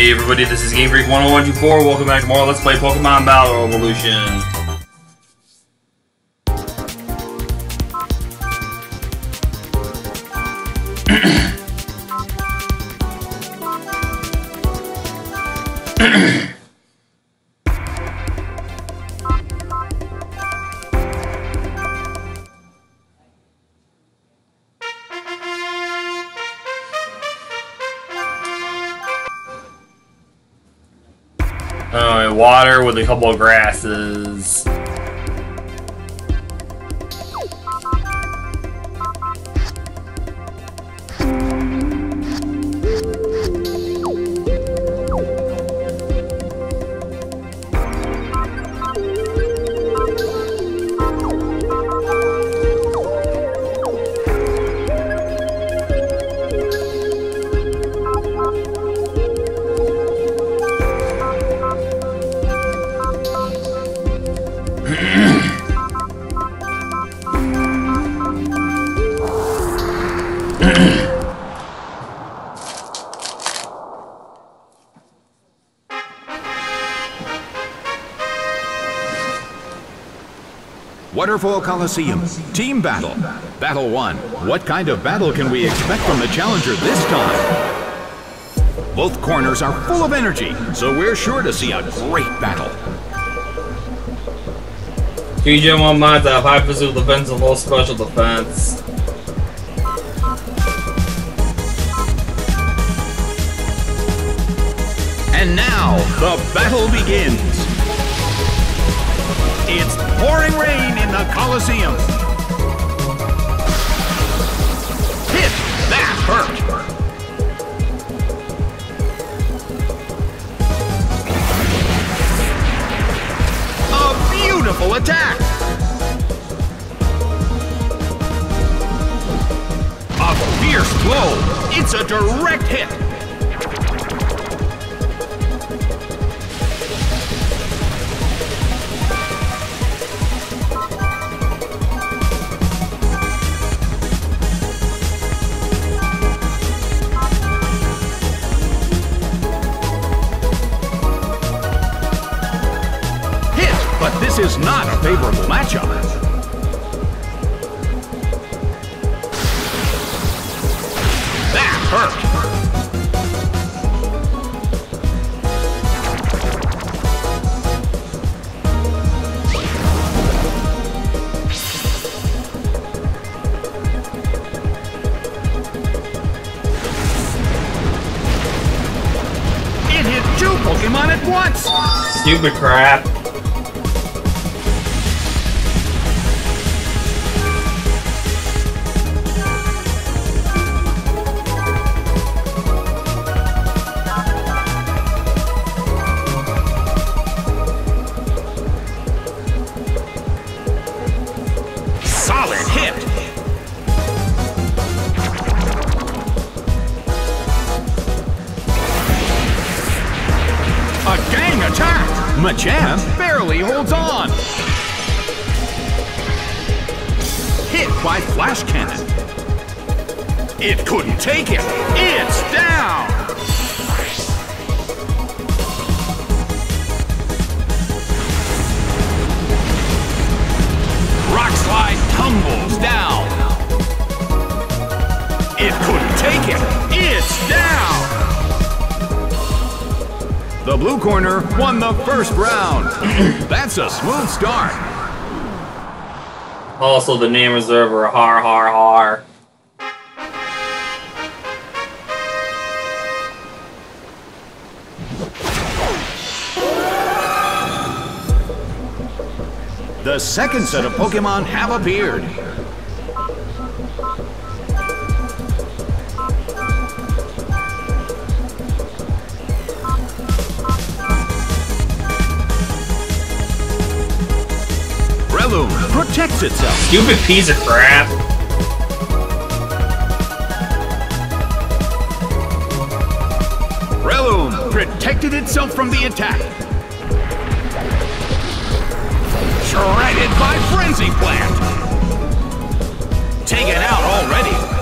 Hey everybody, this is Game Freak 10124. Welcome back to more Let's Play Pokemon Battle Revolution. A couple of grasses. Waterfall Colosseum, Team Battle. Battle 1. What kind of battle can we expect from the challenger this time? Both corners are full of energy, so we're sure to see a great battle. Fusion 1 mods have high physical defense and low special defense. And now, the battle begins. Colosseum. Also, the name reserver, har har har. The second set of Pokemon have appeared. Protects itself. Stupid piece of crap. Breloom protected itself from the attack. Shredded by Frenzy Plant. Taken out already.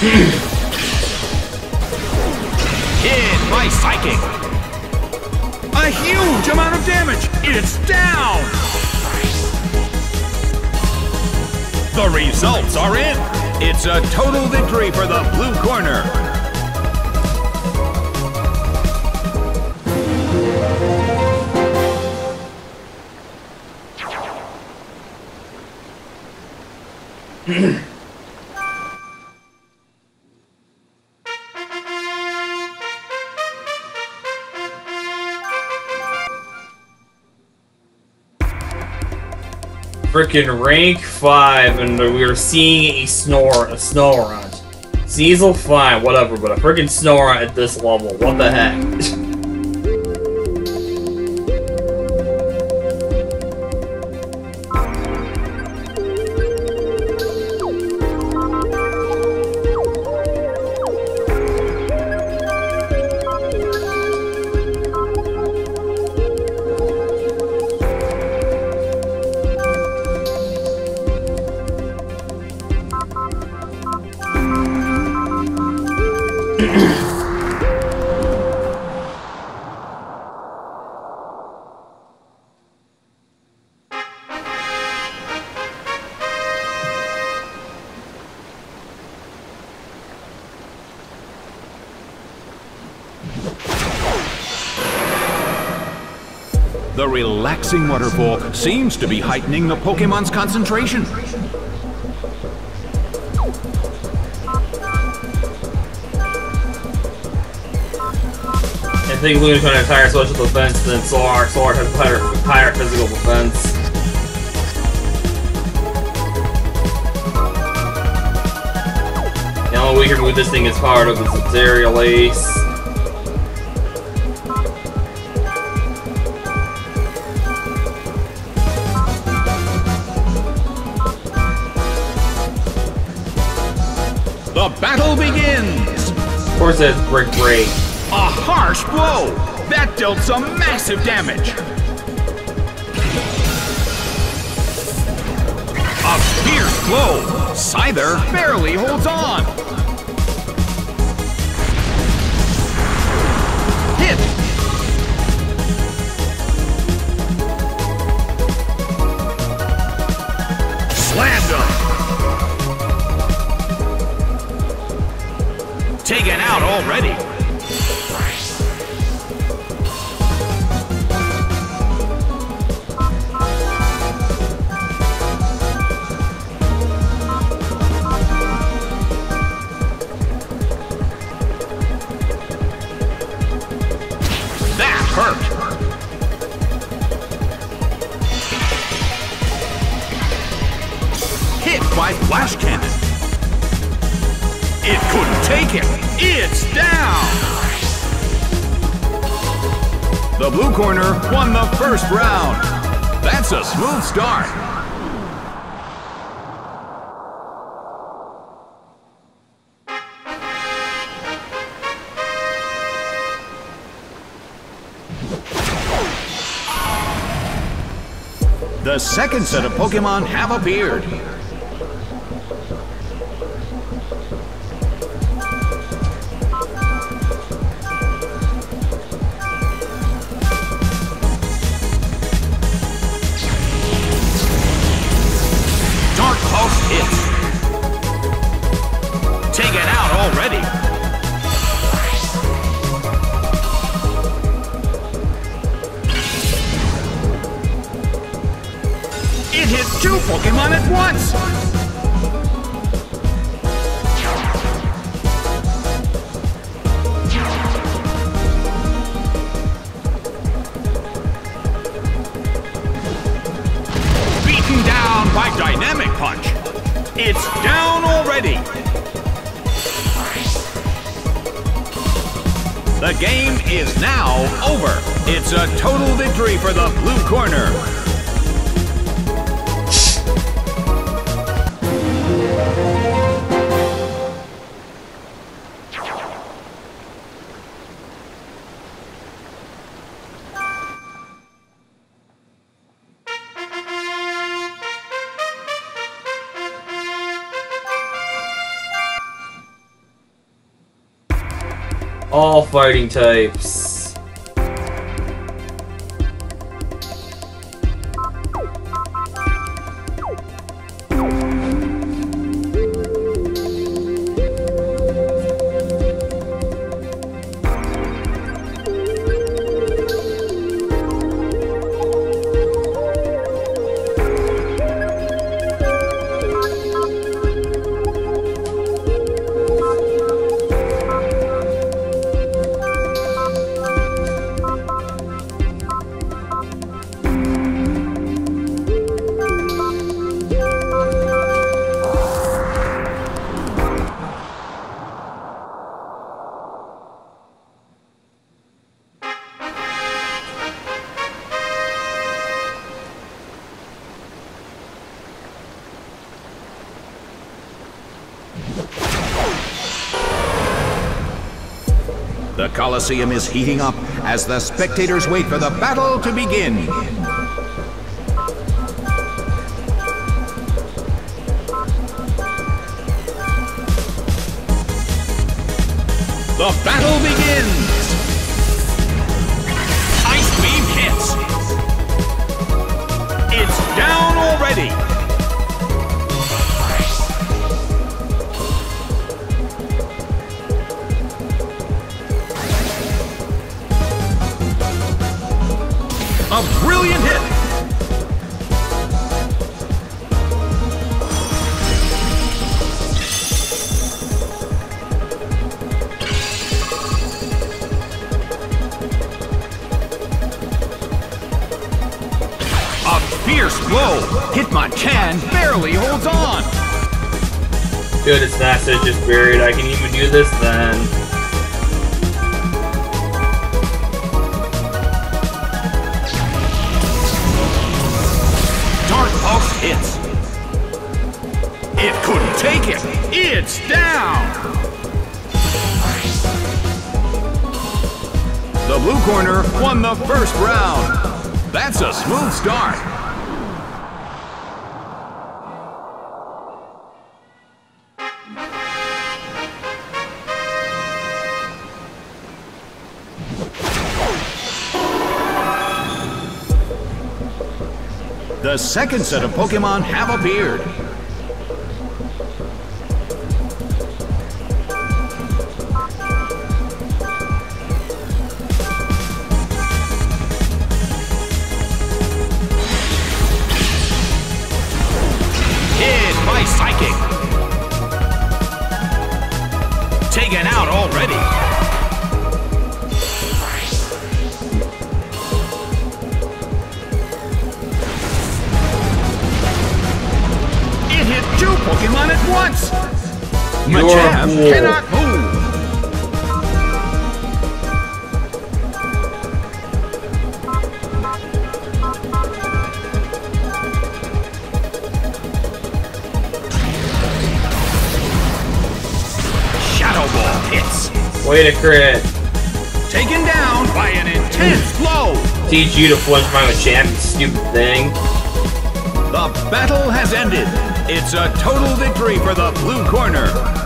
Hit by Psychic. A huge amount of damage. It's down. The results are in. It's a total victory for the blue corner. Freaking rank 5, and we are seeing a snore, a Snorunt. Sneasel, fine, whatever, but a freaking Snorunt at this level, what the heck? relaxing waterfall seems to be heightening the Pokemon's concentration. I think Luna's have higher social defense than Solar. Solar has higher, higher physical defense. The only weaker move this thing is powered up is its aerial ace. That's Brick Break. A harsh blow! That dealt some massive damage! A fierce blow! Scyther barely holds on! Second set of Pokemon have appeared. Dynamic Punch. It's down already. The game is now over. It's a total victory for the blue corner. Fighting types. Colosseum is heating up as the spectators wait for the battle to begin. Second set of Pokemon have appeared. Crit. Taken down by an intense blow! Teach you to flinch my Machamp, you stupid thing. The battle has ended. It's a total victory for the blue corner.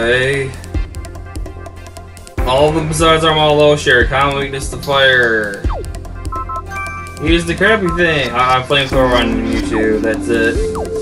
Anyway. All of them besides low share, common weakness to fire. Use the crappy thing. I I'm flamethrower on YouTube, that's it.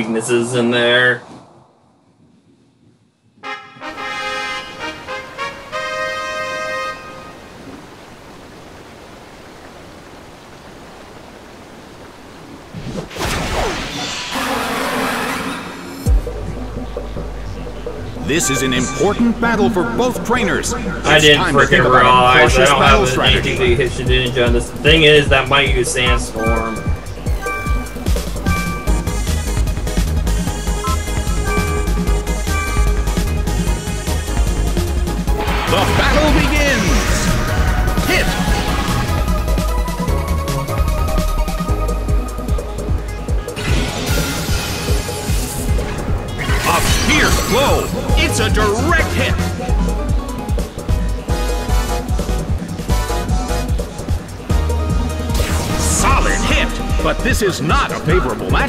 Weaknesses in there. This is an important battle for both trainers. I It's didn't time to think freaking realize I don't battle have strategy. anything hit Shedinja on this. The thing is, that might use Sandstorm.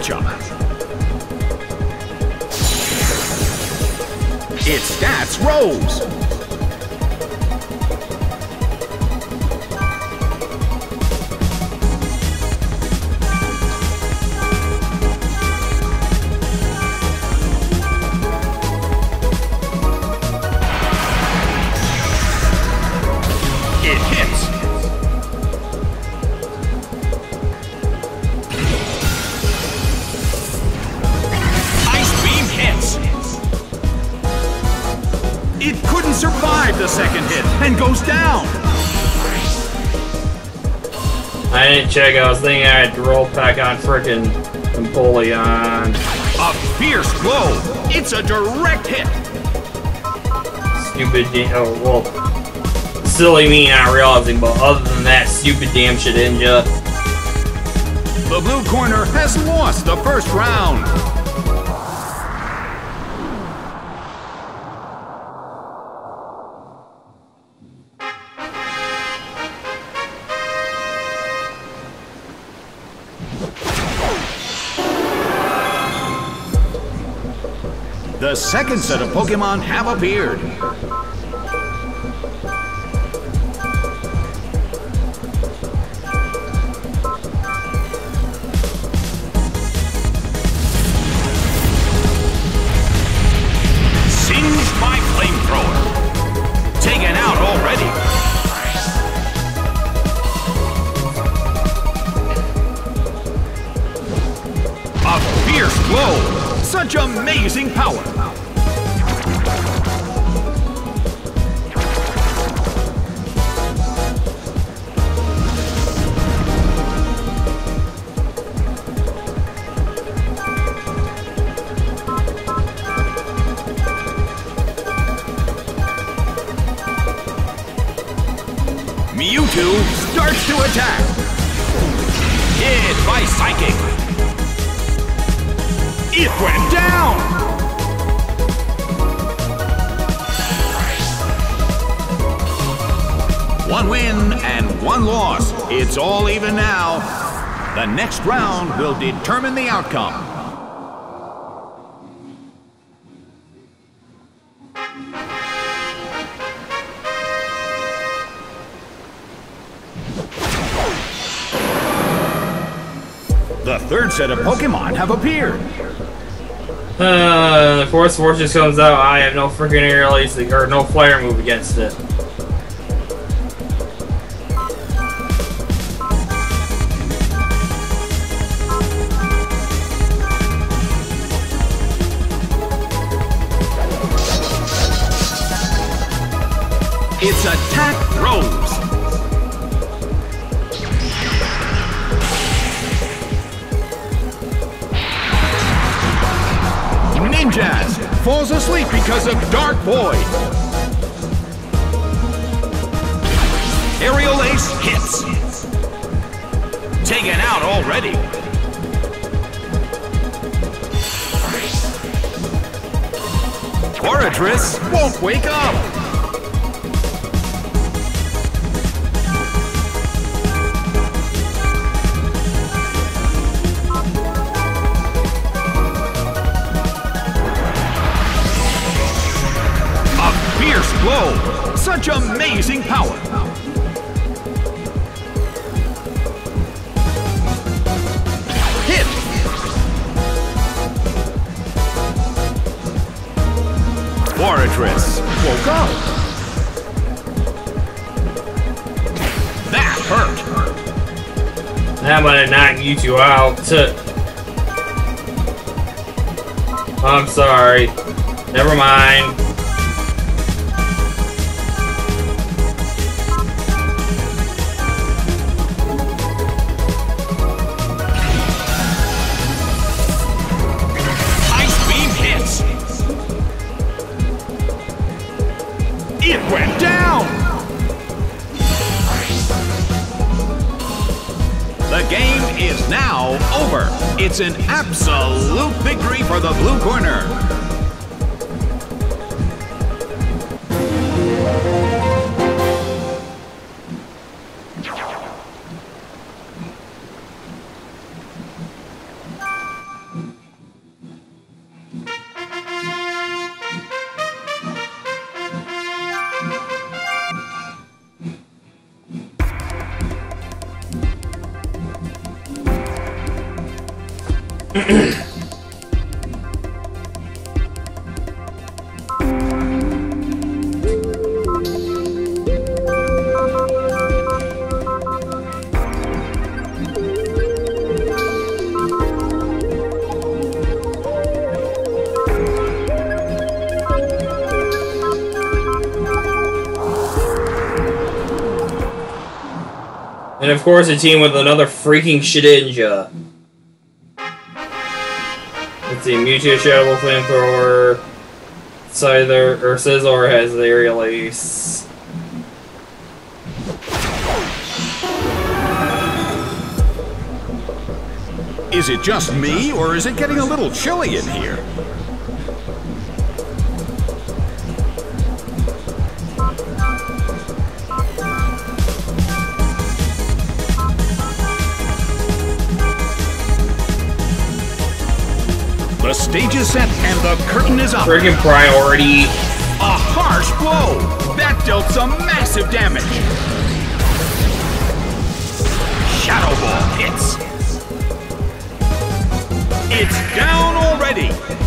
Matchup. Frickin' Empoleon. A fierce blow. It's a direct hit. Stupid. Oh well. Silly me not realizing, but other than that, stupid damn shit ninja. The blue corner has lost the first round. The second set of Pokemon have appeared. Determine the outcome. The third set of Pokemon have appeared. Uh, the Force Fortress comes out. I have no freaking release or no flare move against it. Its attack rose. Ninjask falls asleep because of Dark Void. Aerial Ace hits. Taken out already. Oratris won't wake up. Whoa! Such amazing power! Hit! Forretress! Woke up! That hurt! That might have knocked you two out. I'm sorry. Never mind. Of course, a team with another freaking Shedinja. Let's see, Mewtwo Shadow Flamethrower. Scyther, or Scizor has the release. Is it just me, or is it getting a little chilly in here? Stage is set and the curtain is up. Friggin' priority. A harsh blow! That dealt some massive damage. Shadow Ball hits. It's down already.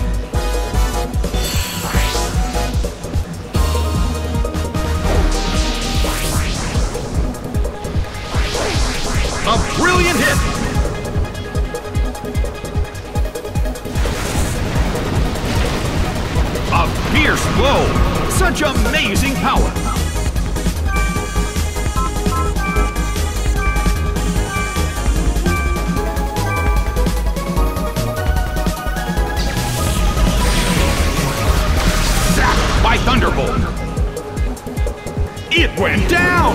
Such amazing power. By Thunderbolt. It went down.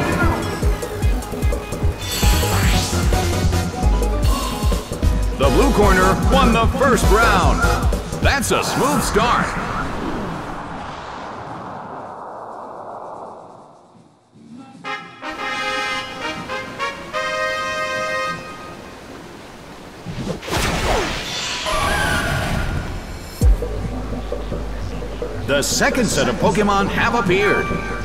The blue corner won the first round. That's a smooth start. The second set of Pokemon have appeared.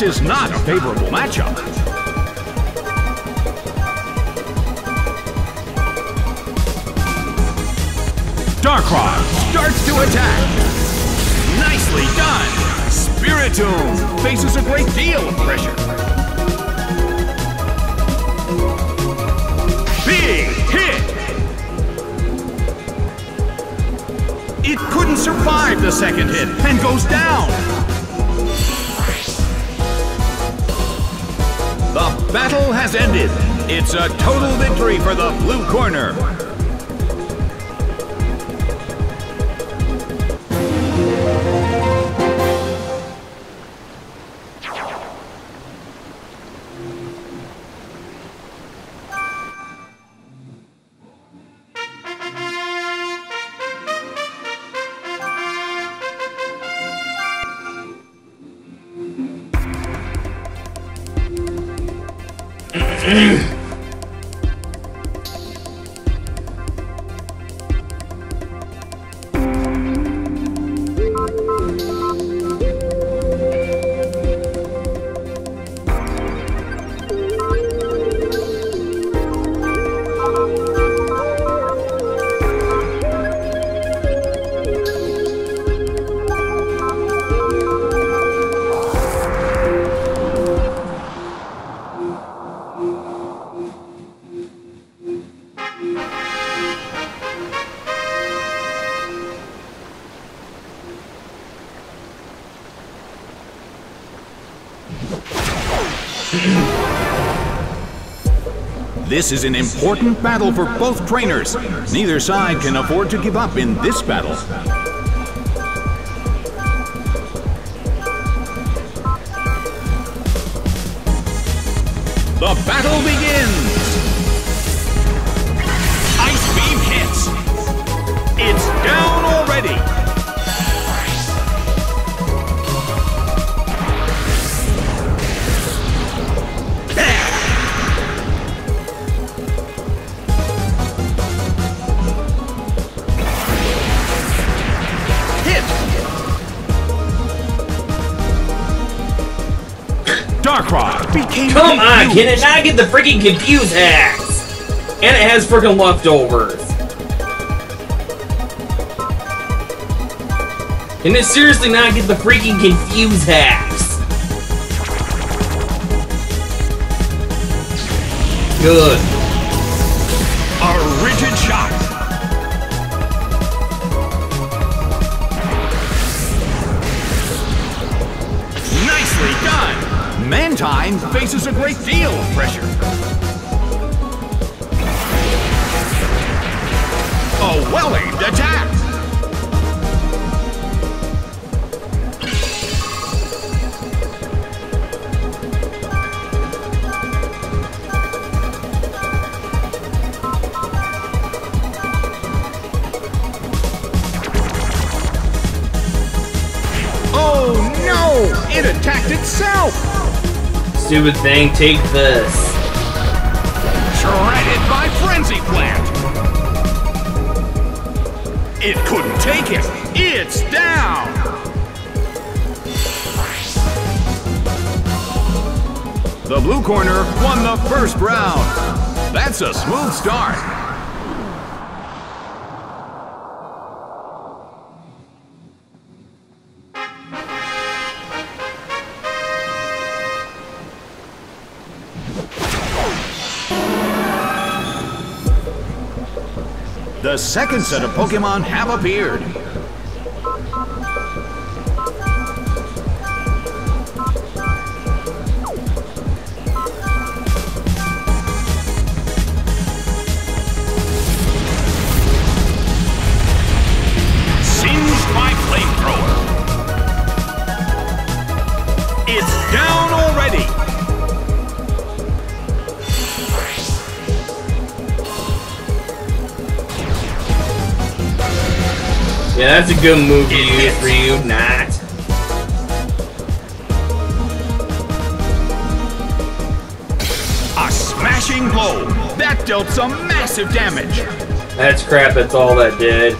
This is not a favorable matchup. It's a total victory for the blue corner. This is an important battle for both trainers. Neither side can afford to give up in this battle. Can it not get the freaking confuse hacks? And it has freaking leftovers. Can it seriously not get the freaking confuse hacks? Good. Stupid thing, take this. Shredded by Frenzy Plant! It couldn't take it! It's down! The blue corner won the first round. That's a smooth start. The second set of Pokemon have appeared. That's a good move to use for you, not. A smashing blow! That dealt some massive damage! That's crap, that's all that did.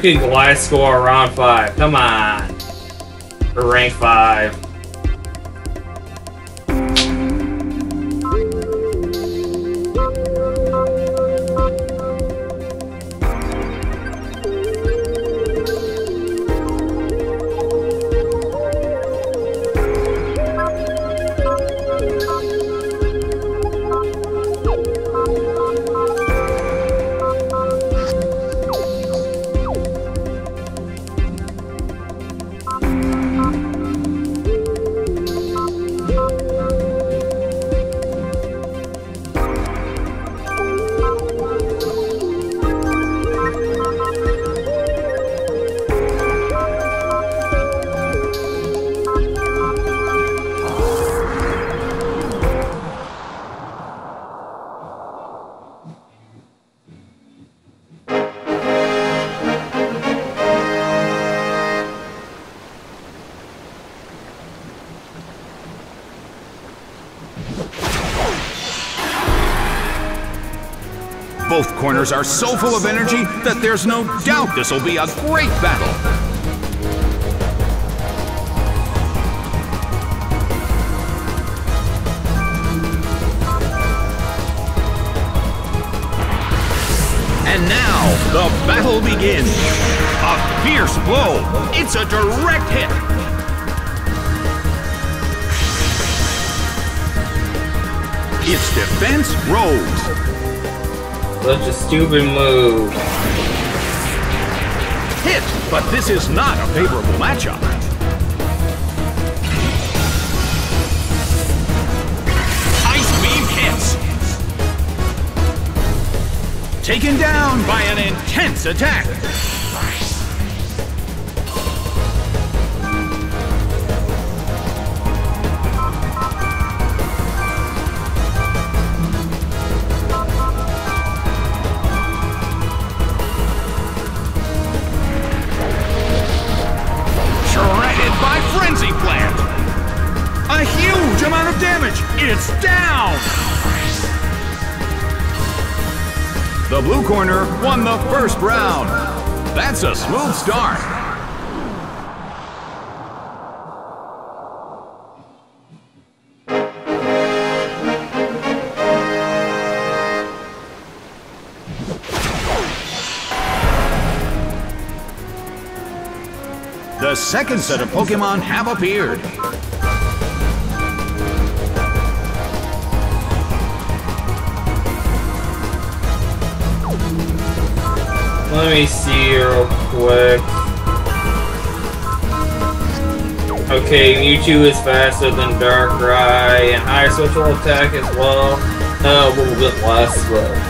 Freaking score round five. Come on. Rank 5. Corners are so full of energy that there's no doubt this will be a great battle. And now, the battle begins. A fierce blow. It's a direct hit. Its defense rose. Such a stupid move. Hit, but this is not a favorable matchup. Ice beam hits. Taken down by an intense attack. Corner won the first round. That's a smooth start. The second set of Pokemon have appeared. Let me see real quick. Okay, Mewtwo is faster than Darkrai and higher special attack as well. Uh, a little bit less, but.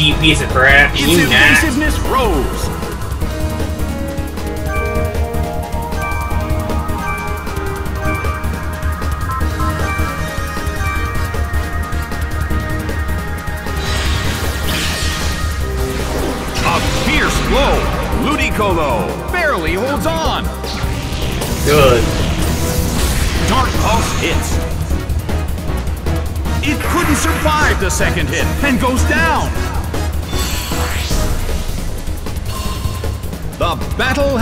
Cheap piece of crap. Its You evasiveness rose.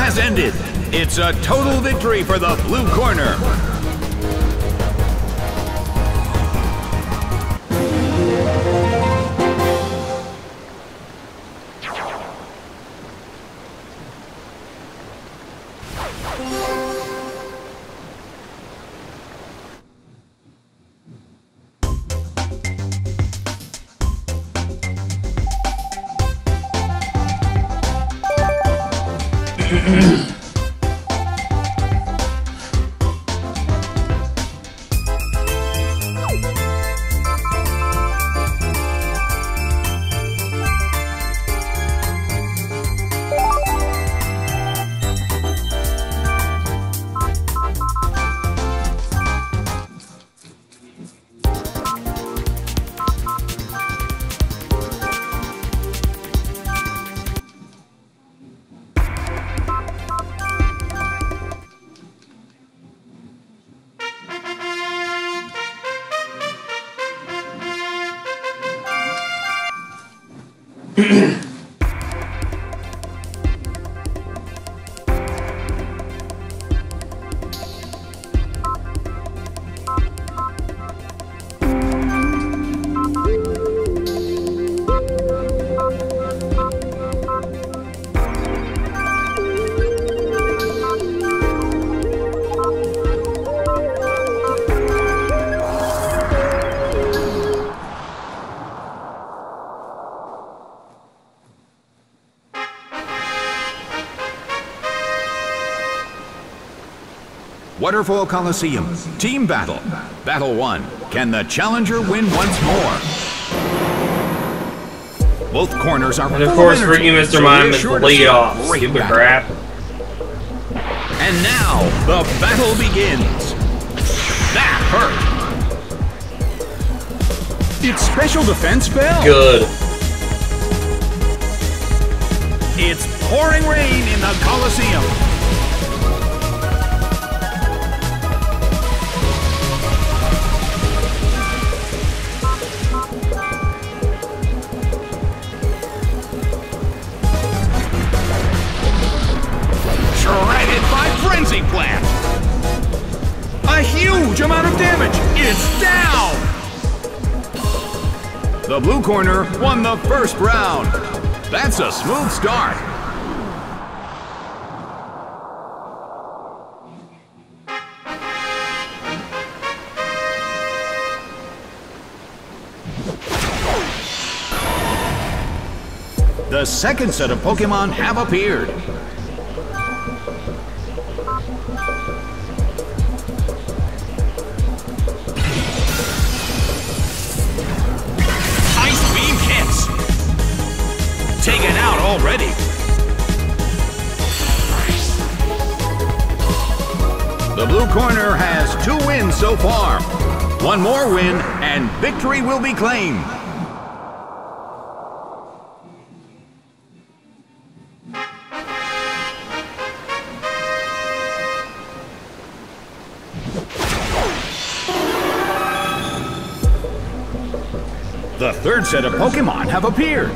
Has ended. It's a total victory for the blue corner. Waterfall Colosseum, team battle. Battle 1. Can the challenger win once more? Both corners are And of course, energy, freaking Mr. Mime is the lead off. Stupid battle. crap. And now, the battle begins. That hurt. It's special defense fell. Good. It's pouring rain in the Colosseum. Corner won the first round. That's a smooth start. The second set of Pokemon have appeared. The blue corner has two wins so far. One more win and victory will be claimed. The third set of Pokemon have appeared.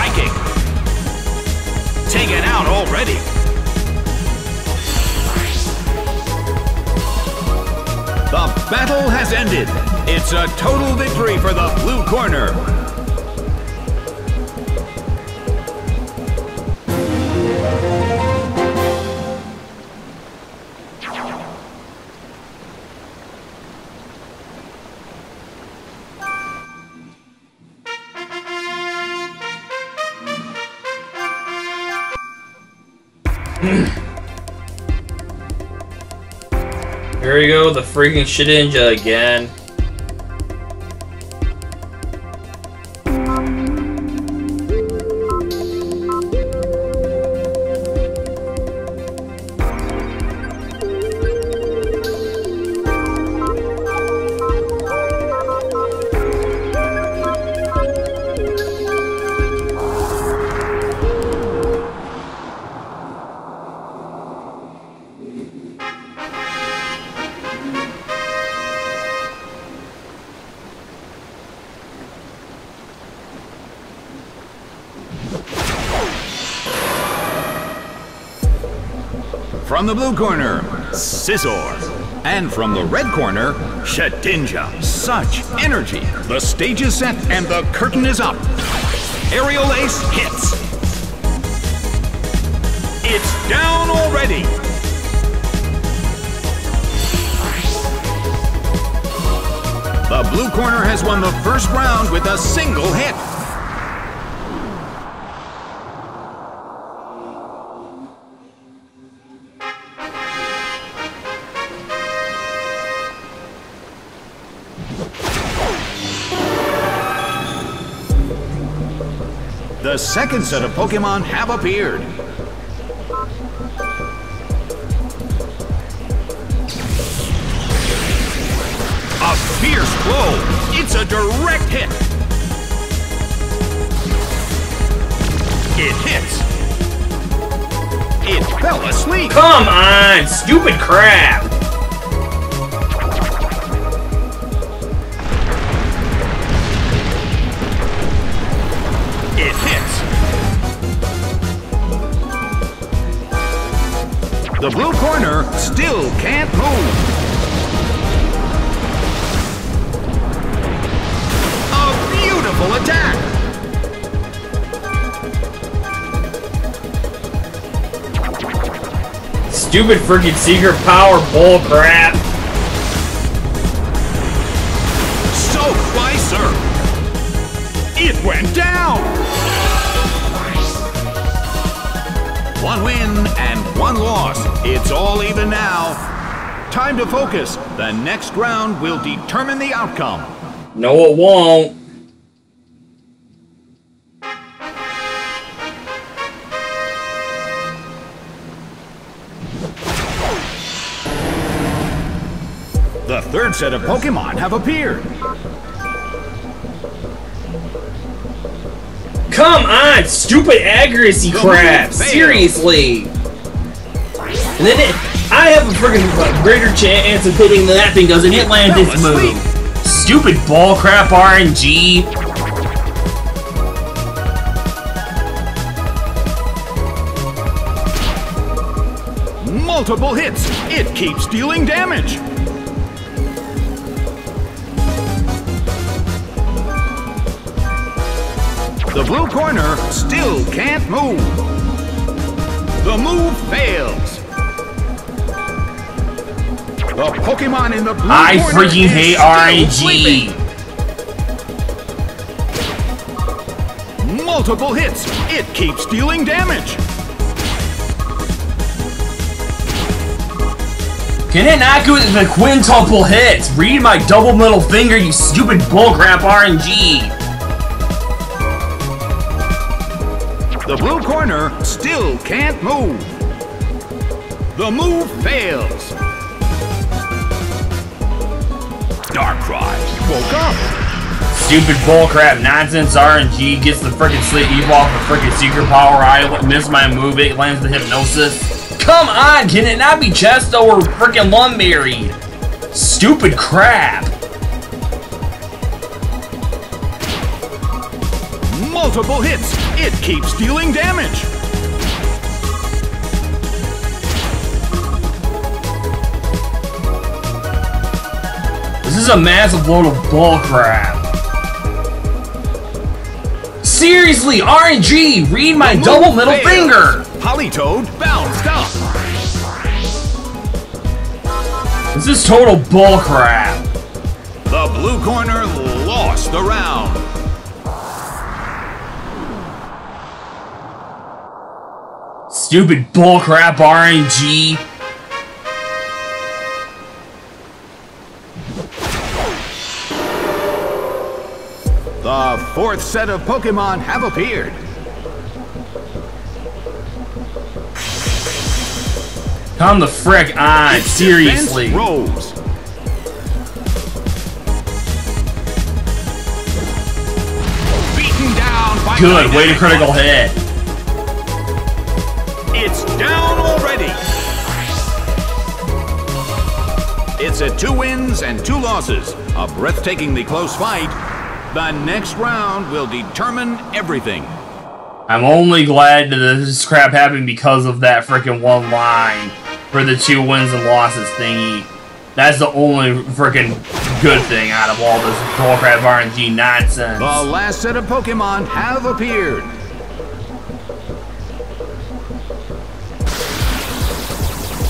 Psychic. Taken out already. The battle has ended. It's a total victory for the blue corner. The freaking Shedinja again. Scizor. And from the red corner, Shedinja. Such energy. The stage is set and the curtain is up. Aerial Ace hits. It's down already. The blue corner has won the first round with a single hit. Second set of Pokemon have appeared. A fierce blow. It's a direct hit. It hits. It fell asleep. Come on, stupid crap! Still can't move. A beautiful attack. Stupid freaking secret power bull crap. Time to focus. The next round will determine the outcome. No, it won't. The third set of Pokemon have appeared. Come on, stupid accuracy crap. Seriously. And then it, I have a freaking greater chance of hitting than that thing does, and it landed fell this asleep. move. Stupid ball crap RNG. Multiple hits. It keeps dealing damage. The blue corner still can't move. The move fails. The Pokemon in the blue I freaking hate RNG. Multiple hits. It keeps dealing damage. Can it not with the quintuple hits? Read my double middle finger, you stupid bullcrap RNG. The blue corner still can't move. The move fails. Darkrai woke up. Stupid bullcrap nonsense RNG gets the frickin' sleep evolve the frickin' secret power. I miss my move, it lands the hypnosis. Come on, can it not be Chesto or frickin' Lum Berry? Stupid crap. Multiple hits. It keeps dealing damage. Is a massive load of bullcrap. Seriously, RNG, read my double middle fails. finger. Politoed bounced up. This is total bullcrap. The blue corner lost the round. Stupid bullcrap RNG. Fourth set of Pokemon have appeared. Come the frick on, Its seriously. rose. Beaten down by Good, way to critical hit. It's down already. It's at two wins and two losses. A breathtakingly close fight. The next round will determine everything. I'm only glad that this crap happened because of that freaking one line for the two wins and losses thingy. That's the only freaking good thing out of all this bullcrap RNG nonsense. The last set of Pokemon have appeared.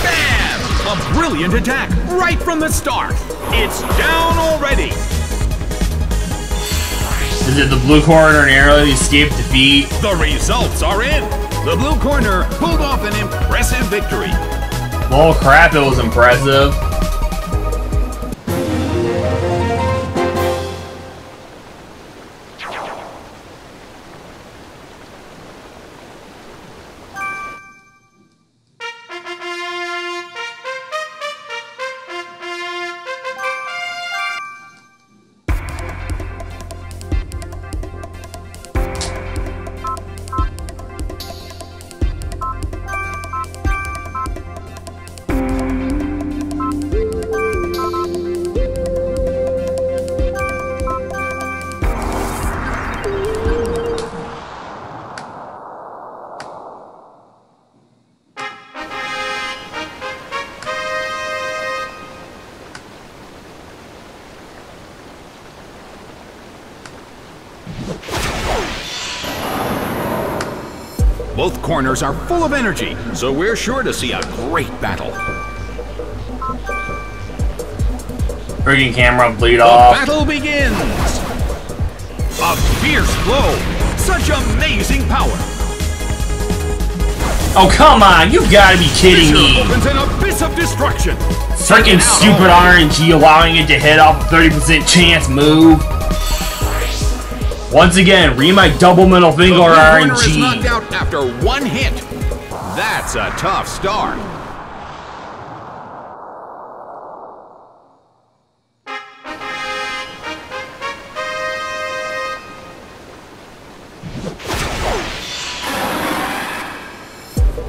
Bam! A brilliant attack right from the start. It's down already. Is it the blue corner narrowly escaped defeat? The results are in. The blue corner pulled off an impressive victory. Well, crap, it was impressive. Corners are full of energy, so we're sure to see a great battle. Friggin' camera bleed The off. battle begins! A fierce blow! Such amazing power! Oh, come on! You've gotta be kidding me! opens an abyss of destruction! Freaking stupid RNG allowing it to hit off a 30% chance move. Once again, read my double middle finger blue corner is knocked RNG. After one hit. That's a tough start.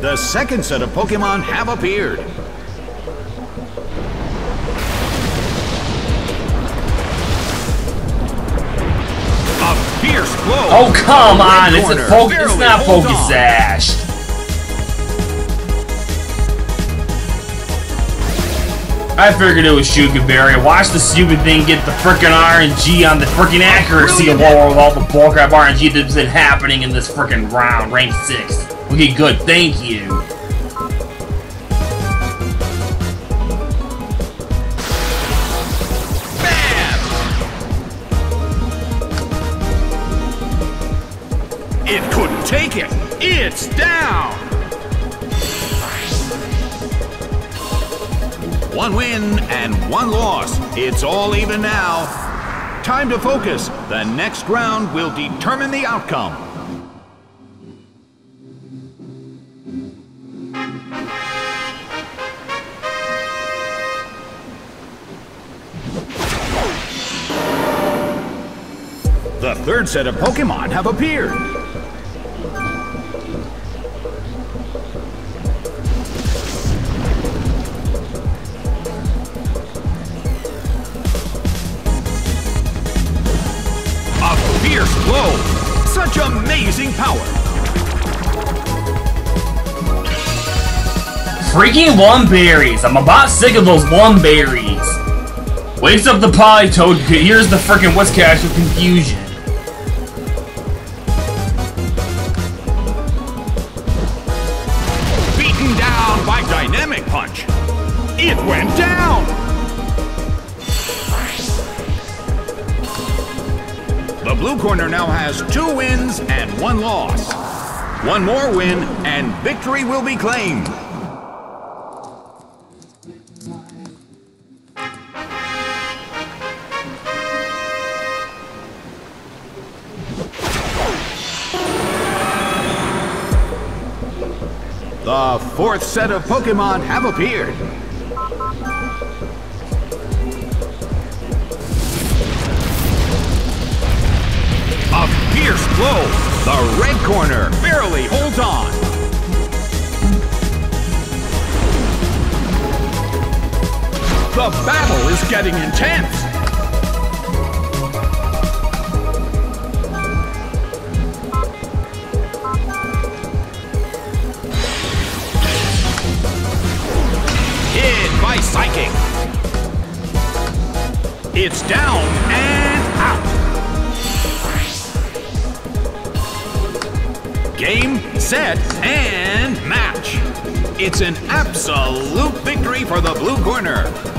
The second set of Pokemon have appeared. Oh, come on! It's, a it's not Focus on. Sash. I figured it was Sugar Berry. Watch the stupid thing get the frickin' RNG on the frickin' accuracy of all, with all the bullcrap RNG that's been happening in this frickin' round, rank 6. Okay, good, thank you. Take it. It's down. One win and one loss. It's all even now. Time to focus. The next round will determine the outcome. The third set of Pokemon have appeared. Freaking Lum Berries! I'm about sick of those Lum Berries! Wakes up the Politoed, here's the frickin' what's cash with confusion. Beaten down by Dynamic Punch. It went down! The blue corner now has two wins and one loss. One more win and victory will be claimed. Fourth set of Pokemon have appeared. A fierce blow. The red corner barely holds on. The battle is getting intense. Psychic. It's down and out. Game, set, and match. It's an absolute victory for the blue corner.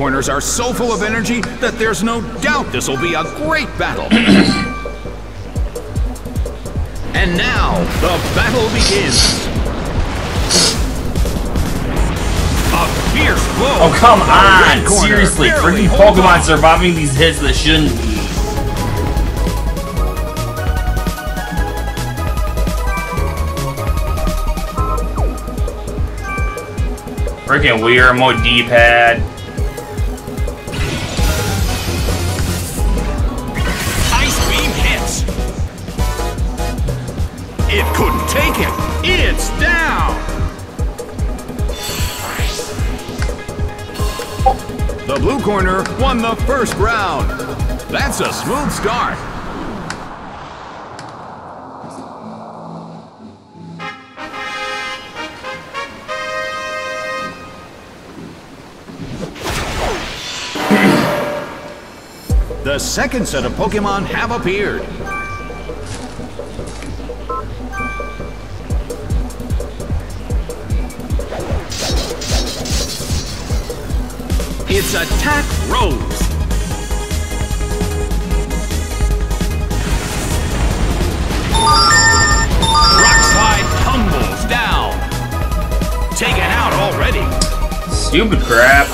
Corners are so full of energy that there's no doubt this will be a great battle. and now, the battle begins. fierce blow. Oh, come on! Seriously, freaking Pokemon on. surviving these hits that shouldn't be. Freaking weird mode D-pad. Won the first round. That's a smooth start. The second set of Pokemon have appeared. It's Attack Rose. Rock Slide tumbles down. Taken out already. Stupid crap.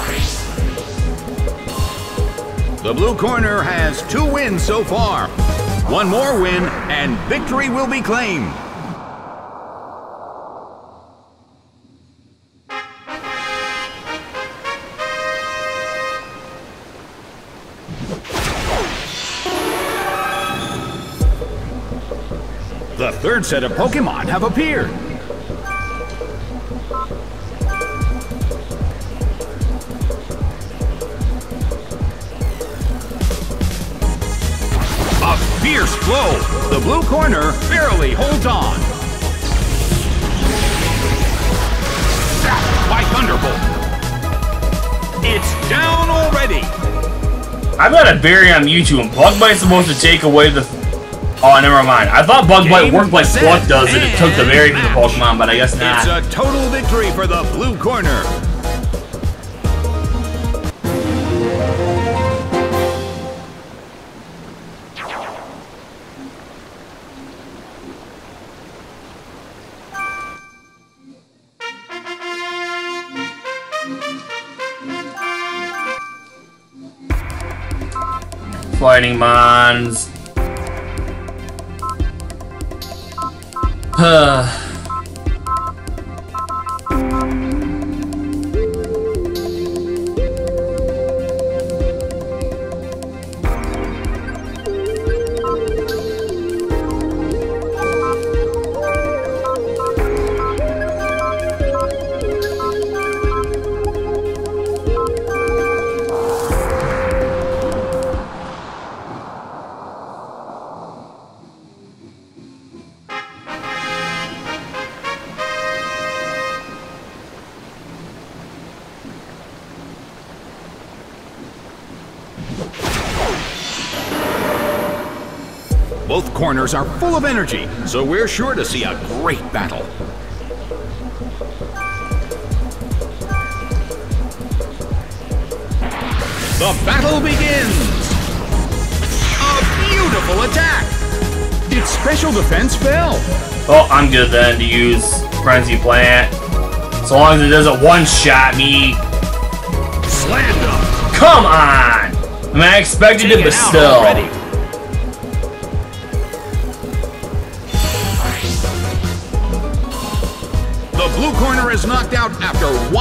The blue corner has two wins so far. One more win, and victory will be claimed. Third set of Pokemon have appeared. A fierce blow. The blue corner barely holds on. By Thunderbolt. It's down already. I've got a berry on Mewtwo, and Bug Bite's supposed to take away the. Oh, never mind. I thought Bug Bite worked like set, does, and it took the berry from the. Pokemon, but I guess not. It's a total victory for the blue corner. Fighting Mons. Corners are full of energy, so we're sure to see a great battle. The battle begins! A beautiful attack! Its special defense fell. Oh, I'm good then to use Frenzy Plant. So long as it doesn't one-shot me. Slammed up. Come on! I mean, I expected it, Taken but still. already.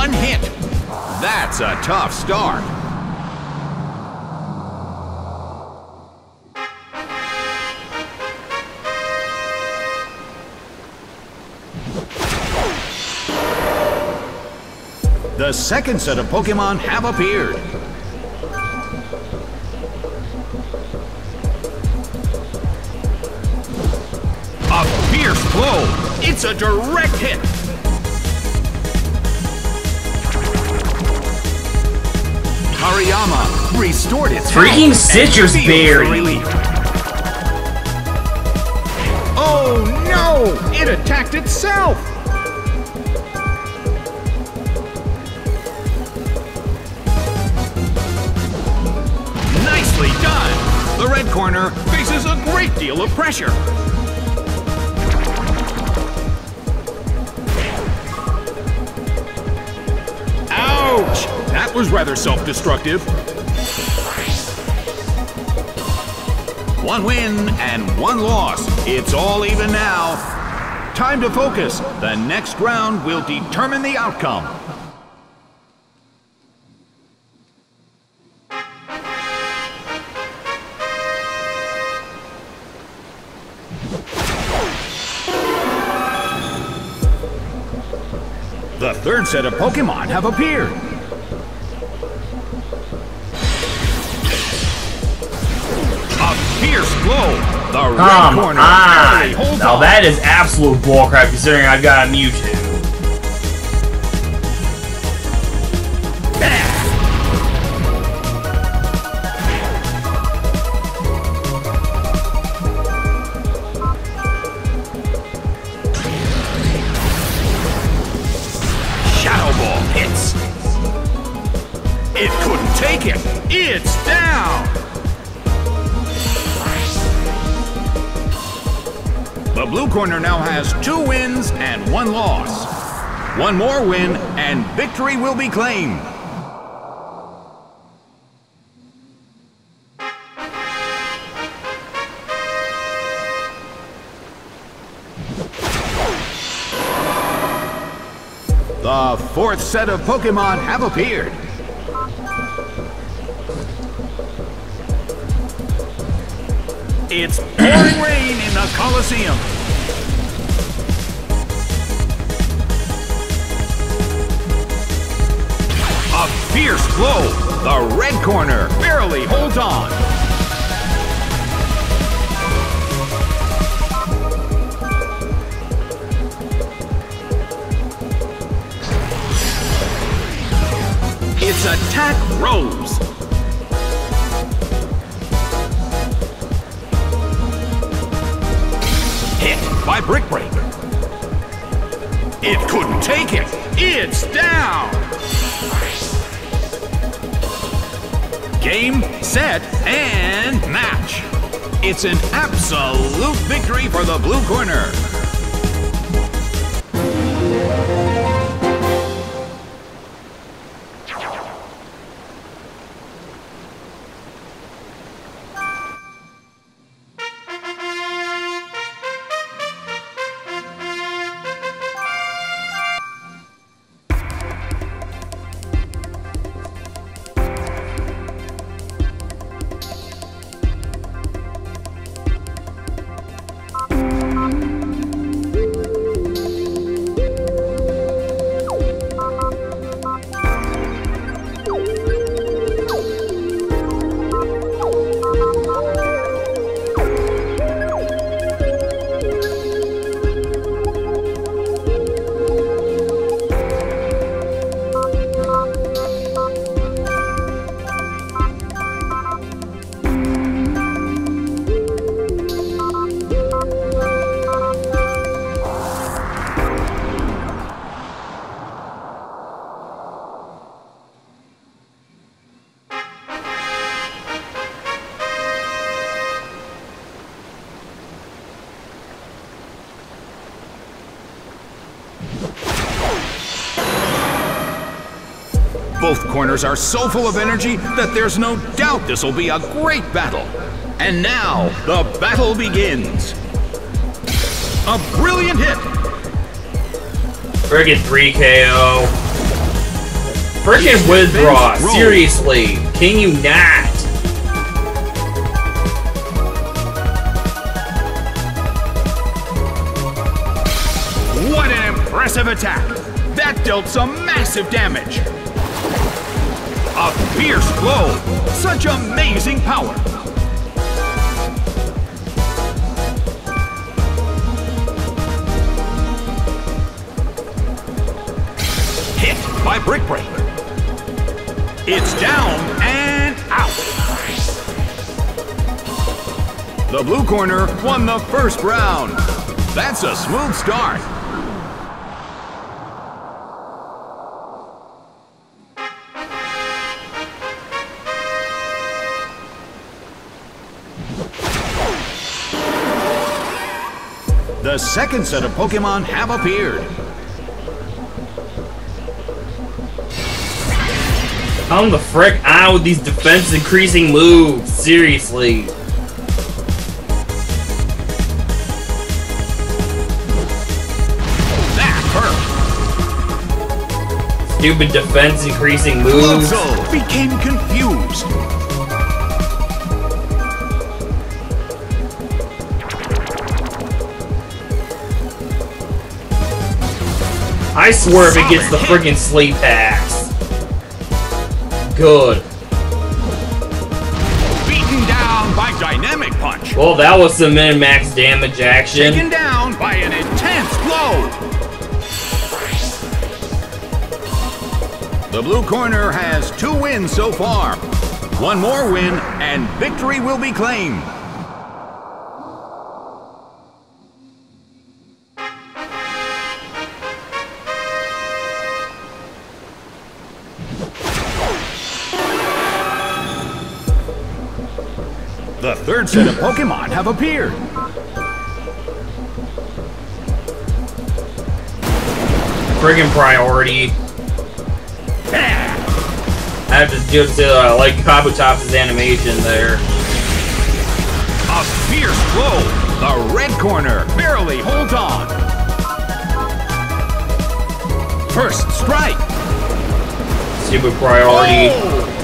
One hit. That's a tough start. The second set of Pokemon have appeared. A fierce blow. It's a direct hit. Restored its Freaking Sitrus Berry. relief. Oh no! It attacked itself! Nicely done! The red corner faces a great deal of pressure. Ouch! That was rather self-destructive. One win and one loss. It's all even now. Time to focus. The next round will determine the outcome. The third set of Pokemon have appeared. Come on! Now that is absolute bullcrap considering I've got a Mewtwo. Corner now has two wins and one loss. One more win and victory will be claimed. The fourth set of Pokemon have appeared. It's pouring rain in the Colosseum. Fierce blow. The red corner barely holds on. Its attack rose. Hit by Brick Break. It couldn't take it. It's down. Game, set, and match. It's an absolute victory for the blue corner. Corners are so full of energy that there's no doubt this will be a great battle. And now, the battle begins. A brilliant hit. Friggin' 3 KO. Friggin' withdraw. Seriously. Can you not? What an impressive attack. That dealt some massive damage. Fierce blow. Such amazing power. Hit by Brick Break. It's down and out. The blue corner won the first round. That's a smooth start. The second set of Pokemon have appeared. Come the frick on with these defense increasing moves. Seriously. That hurt. Stupid defense increasing moves. Became I swear if it gets the friggin' sleep axe. Good. Beaten down by Dynamic Punch. Well, that was some min-max damage action. Taken down by an intense blow. The blue corner has two wins so far. One more win, and victory will be claimed. Third set of Pokemon have appeared. Friggin' priority. I have to just uh, like Kabutops' animation there. A fierce blow. The red corner barely holds on. First strike. Stupid priority. Oh!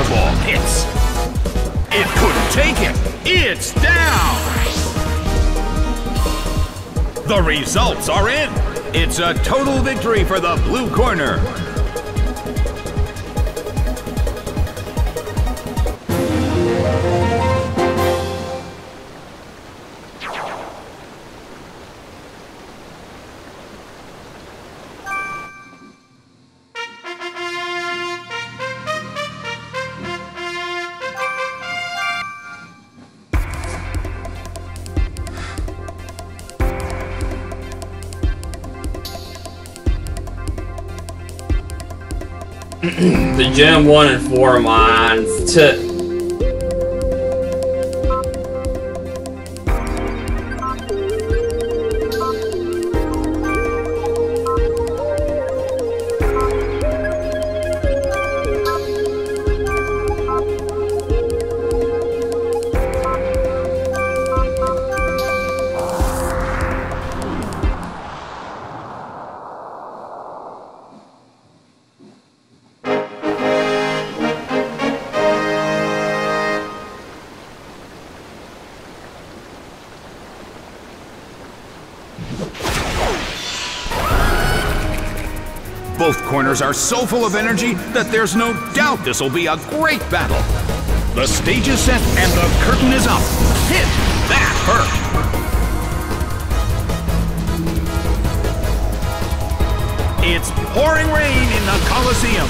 Shadow Ball hits. It couldn't take it. It's down. The results are in. It's a total victory for the blue corner. Gen 1 and 4 mons to Corners are so full of energy that there's no doubt this will be a great battle. The stage is set and the curtain is up. Hit! That hurt! It's pouring rain in the Colosseum.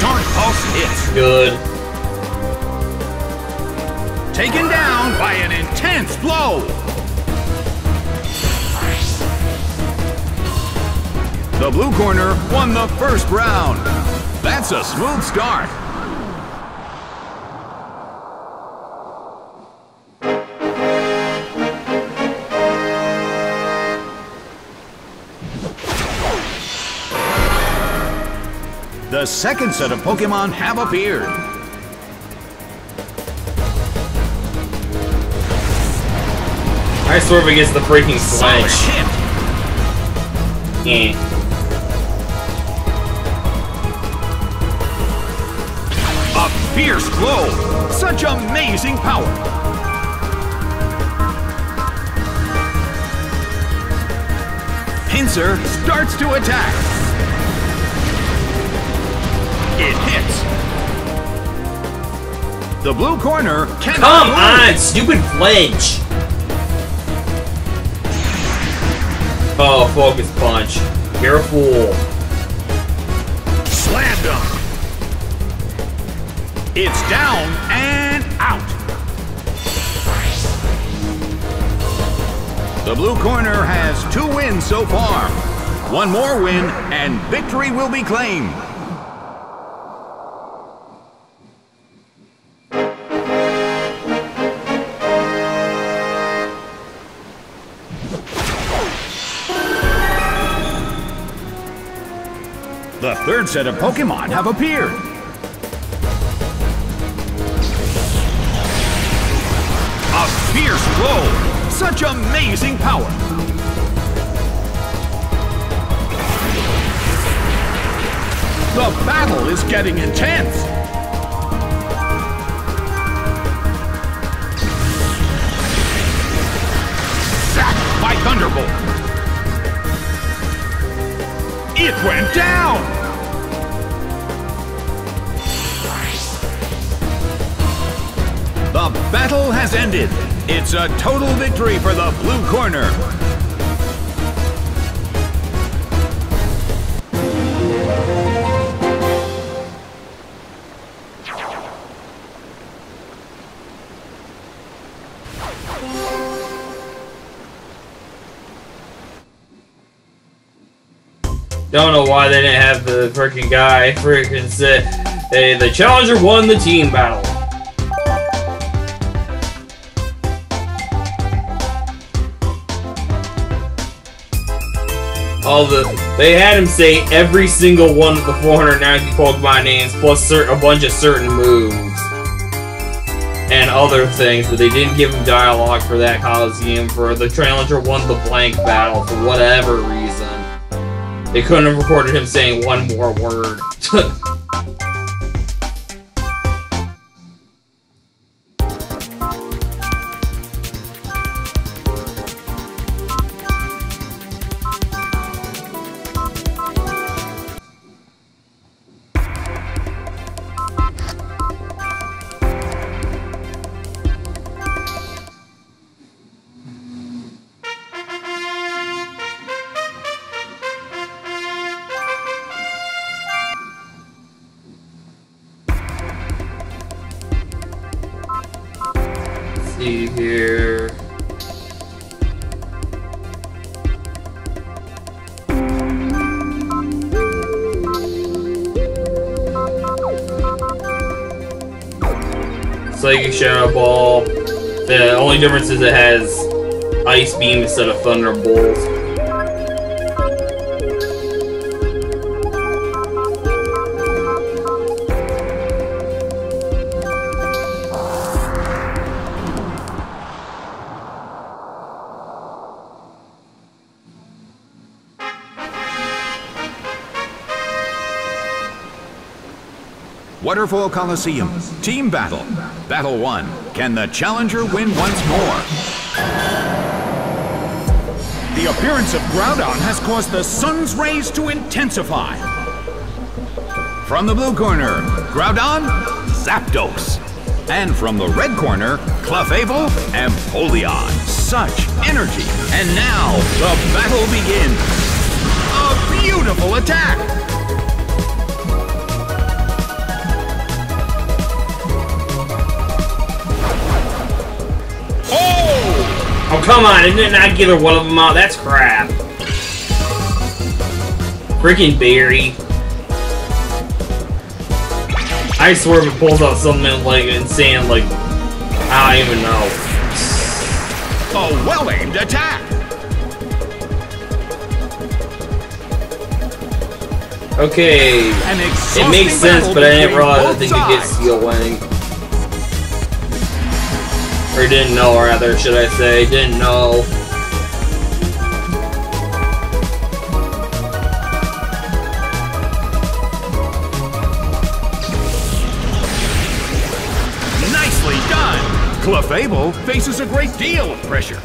Dark Pulse hits. good. Taken down by an intense blow. The blue corner won the first round. That's a smooth start. The second set of Pokemon have appeared. I swear if it gets the freaking Solid flinch. Eh. A fierce blow. Such amazing power. Pinsir starts to attack. It hits. The blue corner cannot Come move. on, stupid flinch! Oh, focus punch. You're a fool. Slammed him. It's down and out. The blue corner has two wins so far. One more win and victory will be claimed. Third set of Pokemon have appeared. A fierce blow! Such amazing power! The battle is getting intense! Sacked by Thunderbolt! It went down! The battle has ended. It's a total victory for the blue corner. Don't know why they didn't have the freaking guy freaking sit. Hey, the challenger won the team battle. All the they had him say every single one of the 490 Pokemon names plus certain, a bunch of certain moves and other things, but they didn't give him dialogue for that Colosseum. For the challenger won the blank battle for whatever reason. They couldn't have recorded him saying one more word. difference is it has Ice Beam instead of Thunderbolt. Waterfall Colosseum, Team Battle. Battle 1. Can the challenger win once more? The appearance of Groudon has caused the sun's rays to intensify. From the blue corner, Groudon, Zapdos. And from the red corner, Clefable, Empoleon. Such energy. And now, the battle begins. A beautiful attack! Come on, didn't it not get one of them out? That's crap. Freaking Barry. I swear if it pulls out something like insane, like, I don't even know. A well-aimed attack! Okay, it makes sense, but I didn't realize both that they could get sides. Steel Wing. Or didn't know, rather, should I say. Didn't know. Nicely done! Clefable faces a great deal of pressure.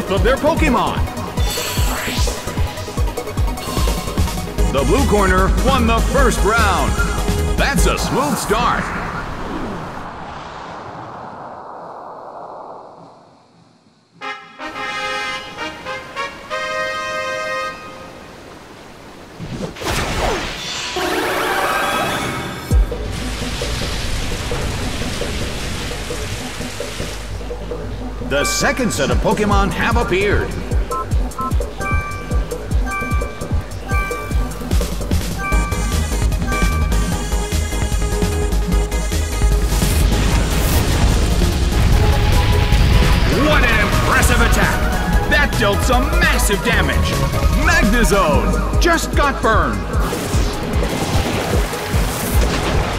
Both of their Pokemon. The blue corner won the first round. That's a smooth start. The second set of Pokemon have appeared. What an impressive attack! That dealt some massive damage. Magnezone just got burned.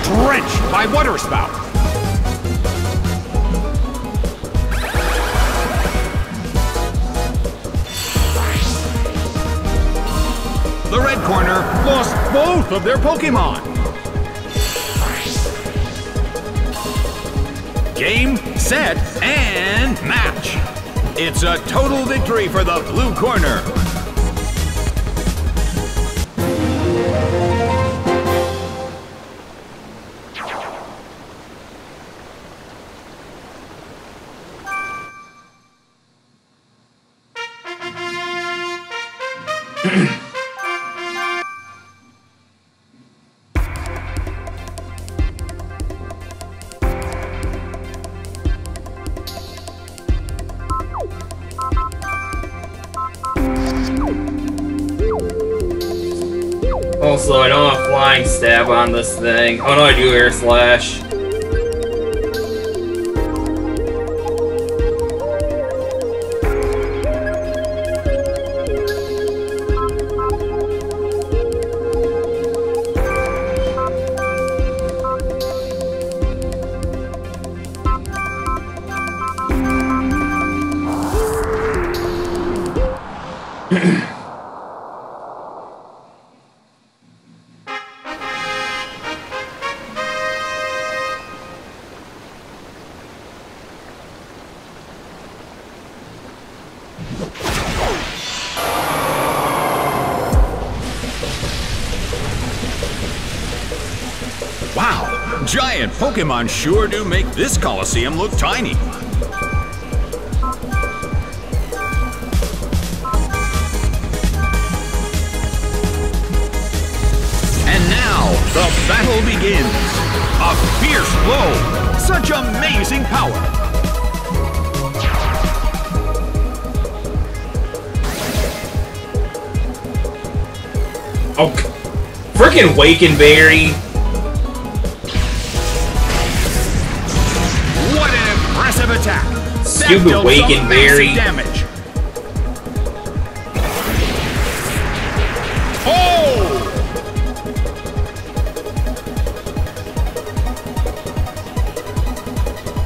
Drenched by Waterspout. Corner lost both of their Pokemon. Game, set, and match. It's a total victory for the blue corner. This thing. Oh no, I do Air Slash. Pokemon sure do make this Colosseum look tiny. And now, the battle begins. A fierce blow. Such amazing power. Oh, freaking Wacan Berry. Stupid Wacan Berry. massive damage. Oh!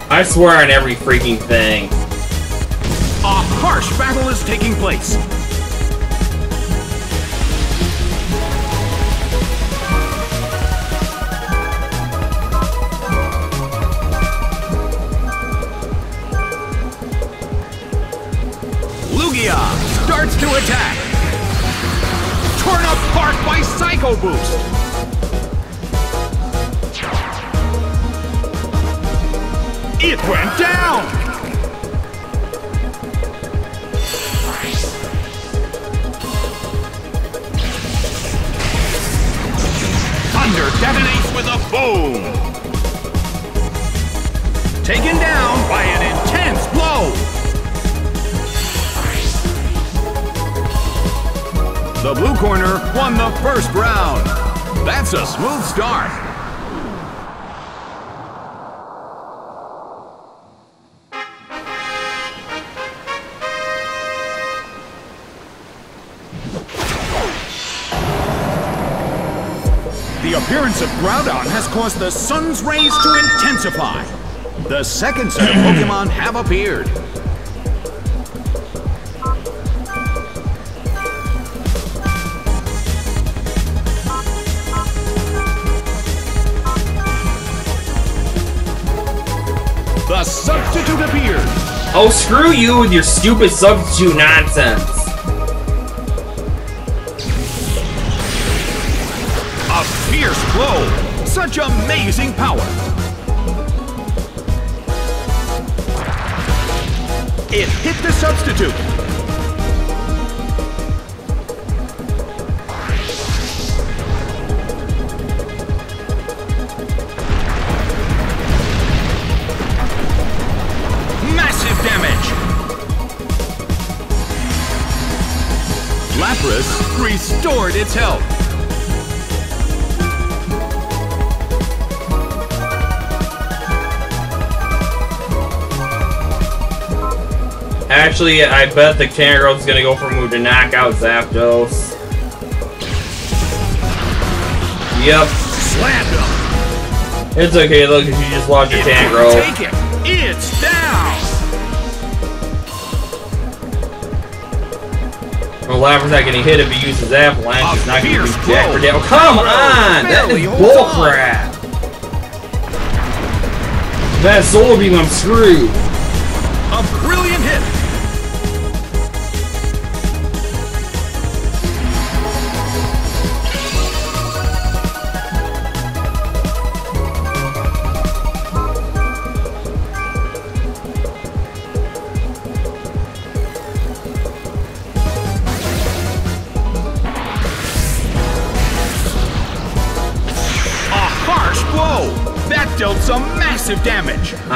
I swear on every freaking thing. A harsh battle is taking place. Attack. Torn apart by Psycho Boost. It went down! Thunder detonates with a boom! Taken down by The blue corner won the first round. That's a smooth start. The appearance of Groudon has caused the sun's rays to intensify. The second set of Pokemon have appeared. Oh, screw you with your stupid substitute nonsense. A fierce blow. Such amazing power. It hit the substitute. Restored its health. Actually, I bet the Tangrowth's gonna go for a move to knock out Zapdos. Yep. Slammed him. It's okay though, because you just lost your It couldn't Tangrowth. take it. Well, not getting hit if he uses Avalanche. It's not gonna be fierce Jack for down. Come on! That is bullcrap! That Solar Beam, I'm screwed.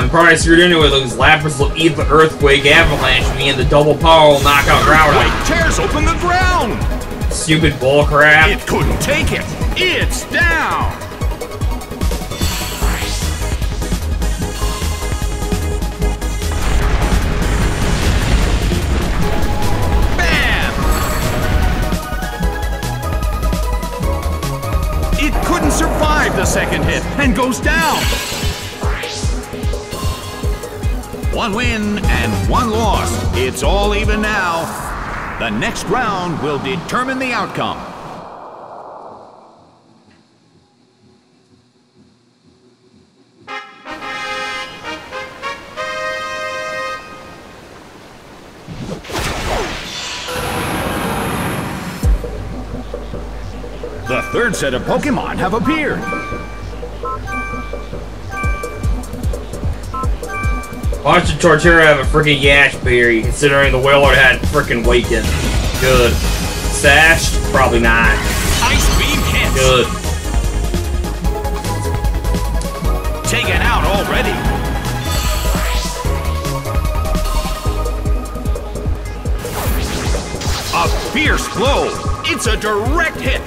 I'm probably screwed anyway those Lapras will eat the Earthquake Avalanche me and the double power will knock out Groudon. Tears open the ground. Stupid bullcrap. It couldn't take it. It's down. Bam! It couldn't survive the second hit and goes down. One win and one loss. It's all even now. The next round will determine the outcome. The third set of Pokemon have appeared. The Torterra have a freaking Yache Berry, considering the Wailord had freaking Wacan. Good. Sash? Probably not. Ice Beam hits. Good. Taken out already. A fierce blow. It's a direct hit.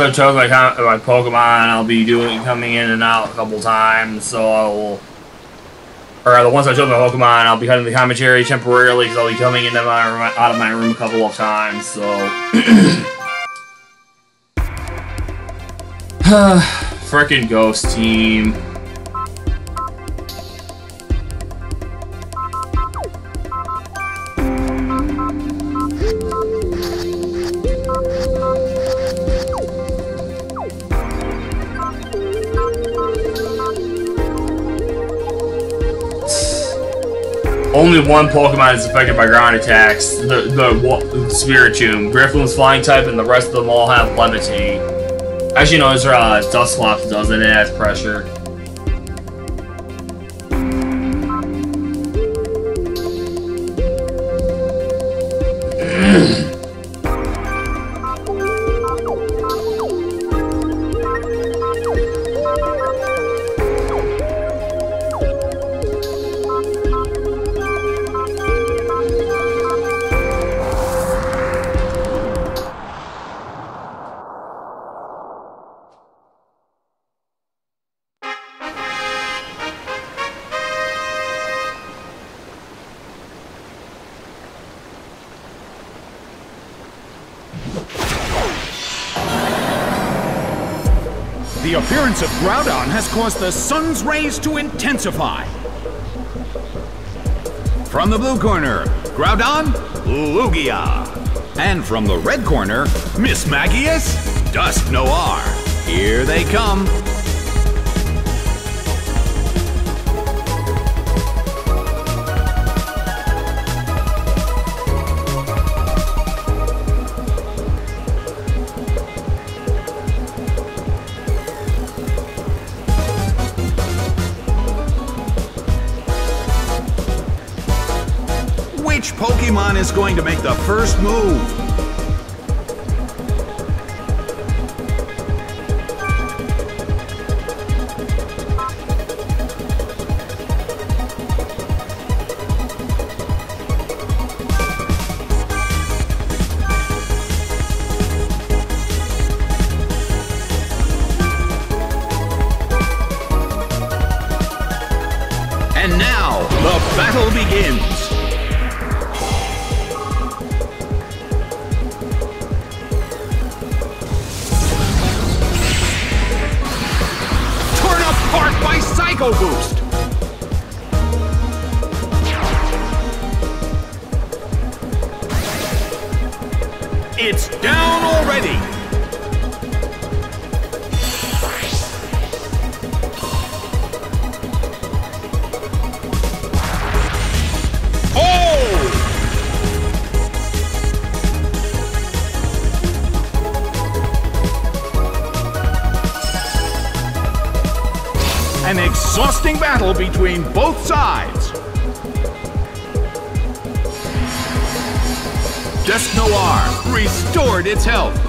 Once I chose com- my Pokemon, I'll be doing coming in and out a couple times, so I will. Or the ones I chose my Pokemon, I'll be cutting the commentary temporarily because I'll be coming into my out of my room a couple of times. So. Frickin' Ghost Team. Only one Pokemon is affected by ground attacks. The the, Spiritomb. Griffin's flying type, and the rest of them all have Levitate. Actually, no, it's uh, Dusclops doesn't. It has pressure. The Groudon has caused the sun's rays to intensify. From the blue corner, Groudon, Lugia. And from the red corner, Mismagius, Dusk Noir. Here they come. Paimon is going to make the first move. battle between both sides. Dusknoir restored its health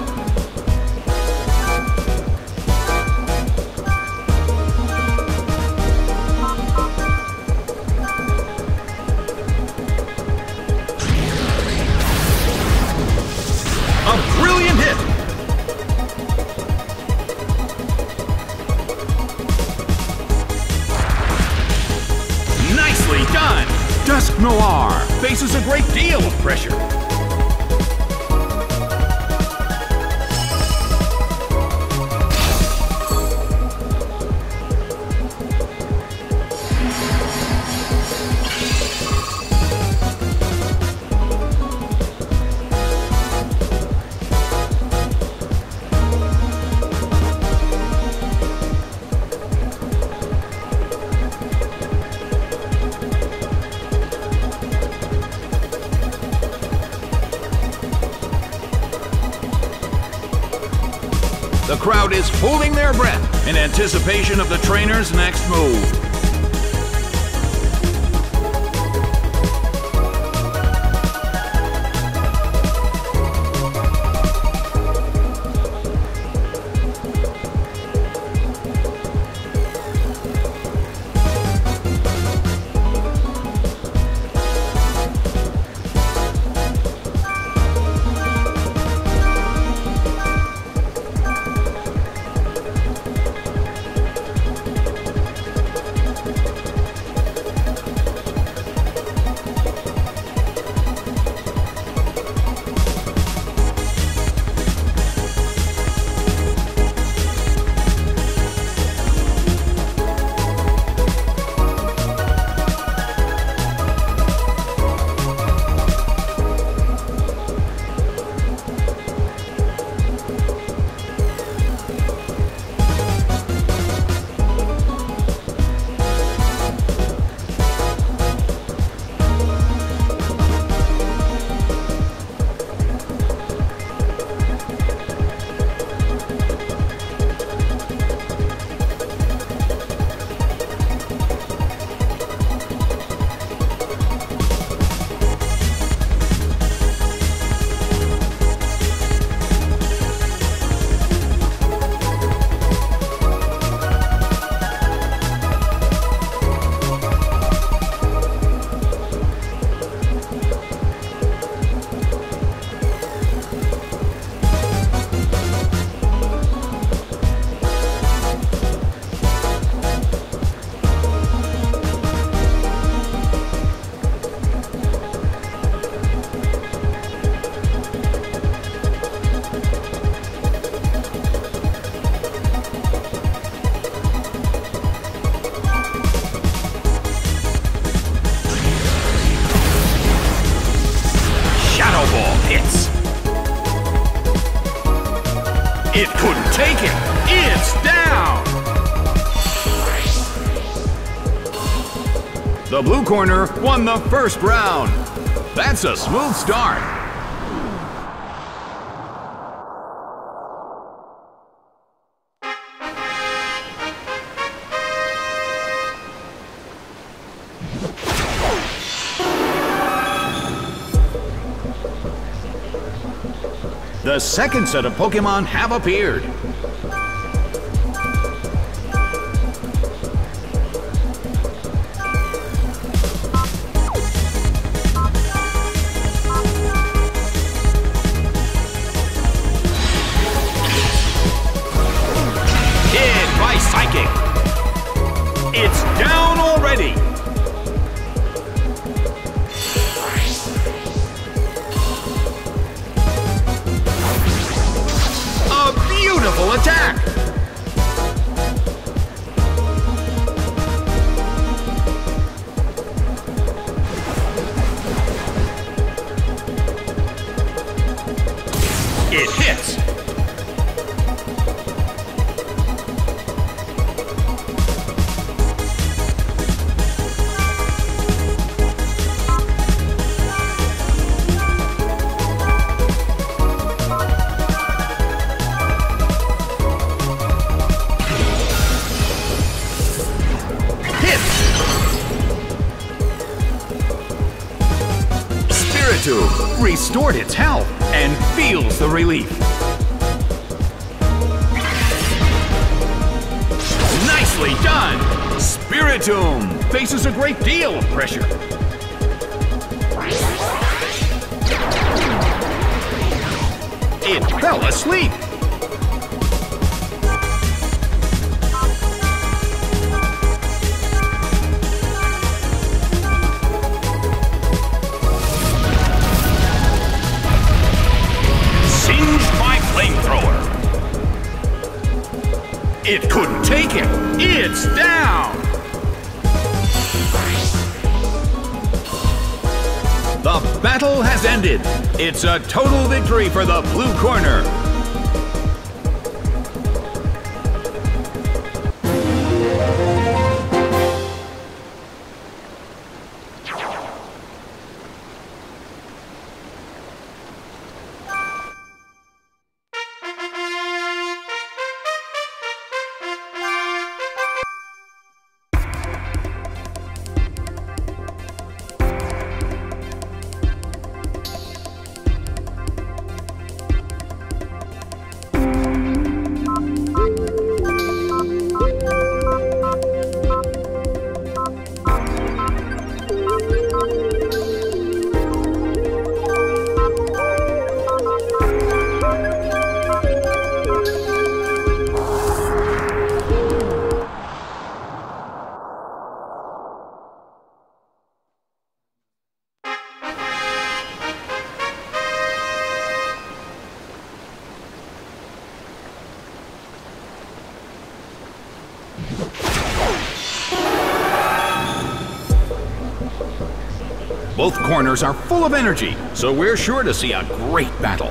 in anticipation of the trainer's next move. Corner won the first round. That's a smooth start. The second set of Pokemon have appeared. Restored its health and feels the relief. Corners are full of energy, so we're sure to see a great battle.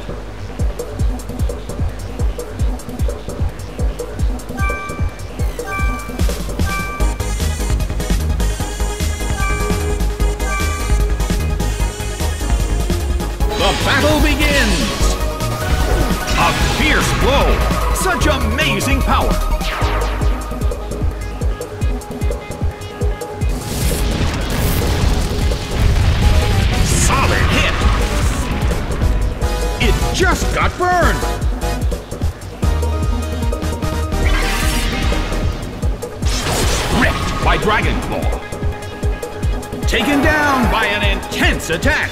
The battle begins! A fierce blow! Such amazing power! Just got burned! Ripped by Dragon Claw! Taken down by an intense attack!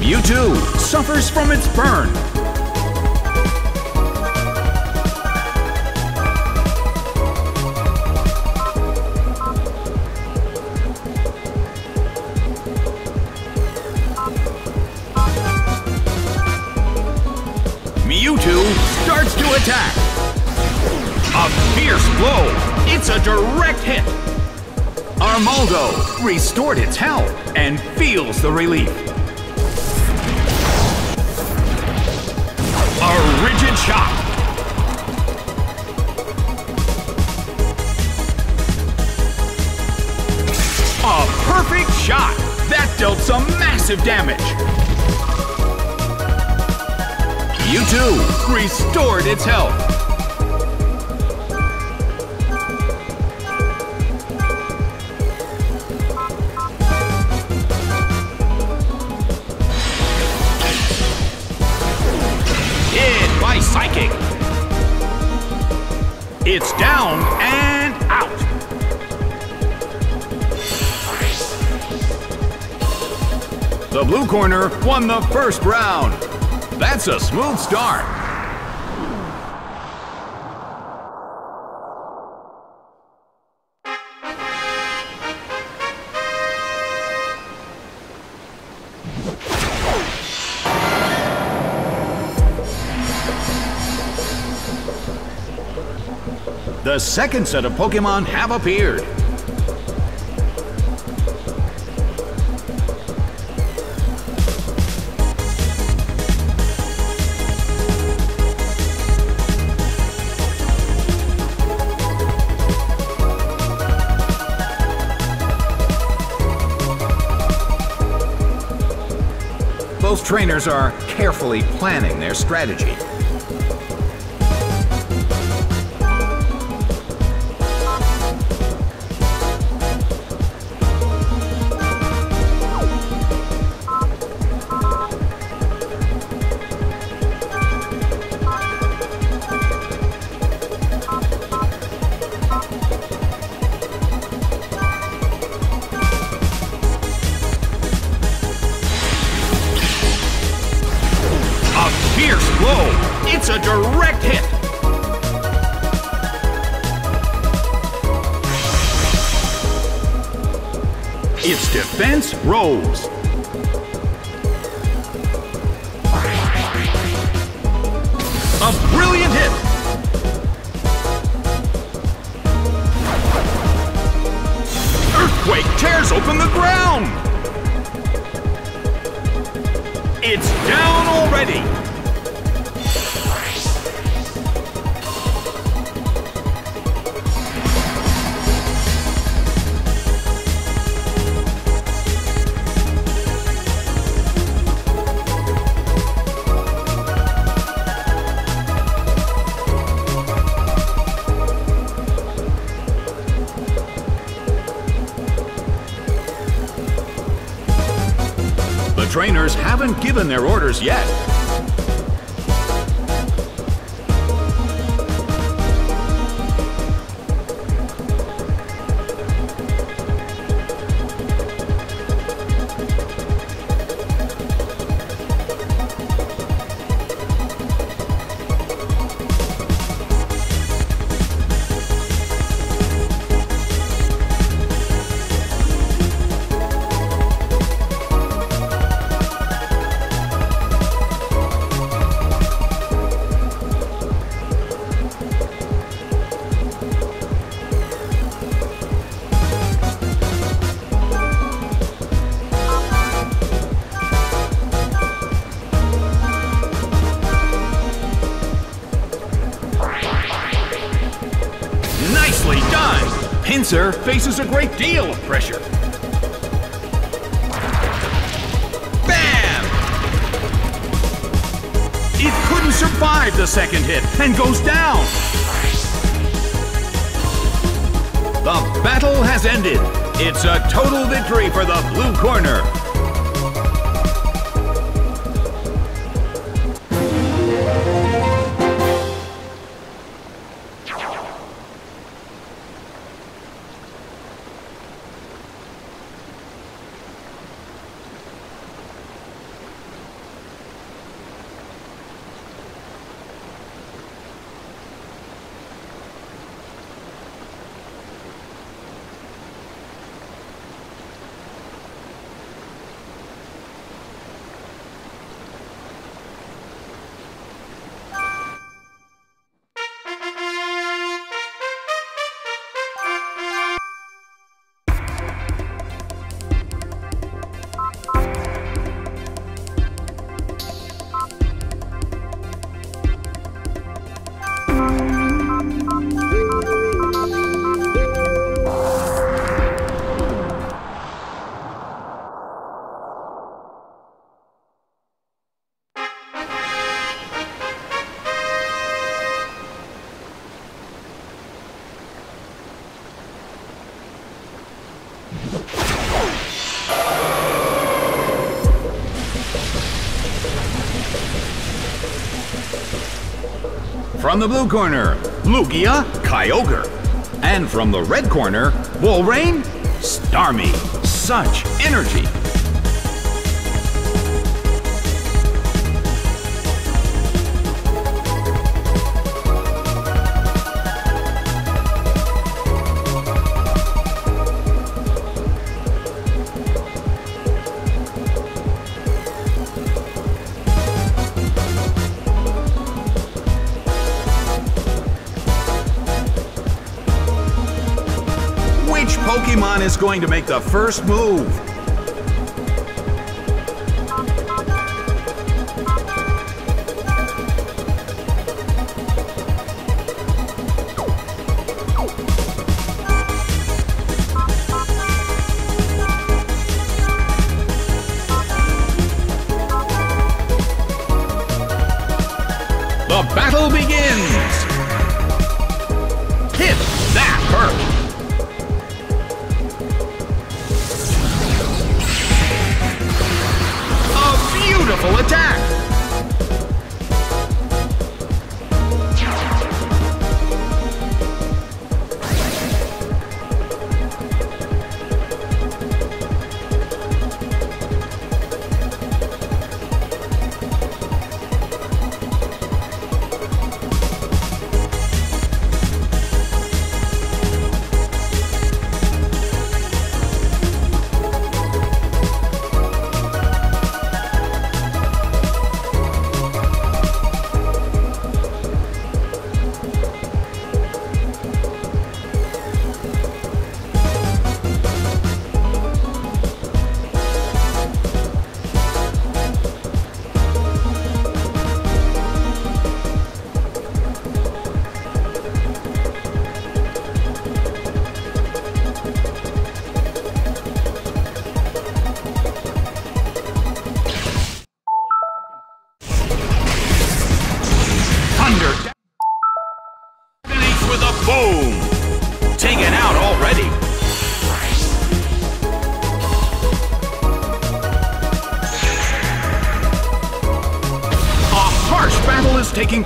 Mewtwo suffers from its burn. Direct hit. Armaldo restored its health and feels the relief. A rigid shot. A perfect shot. That dealt some massive damage. Mewtwo restored its health. It's down and out. The blue corner won the first round. That's a smooth start. The second set of Pokemon have appeared. Both trainers are carefully planning their strategy. Given their orders yet. Faces a great deal of pressure. Bam! It couldn't survive the second hit and goes down. The battle has ended. It's a total victory for the blue corner. From the blue corner, Lugia, Kyogre. And from the red corner, Walrein, Starmie. Such energy. Is going to make the first move?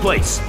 Place.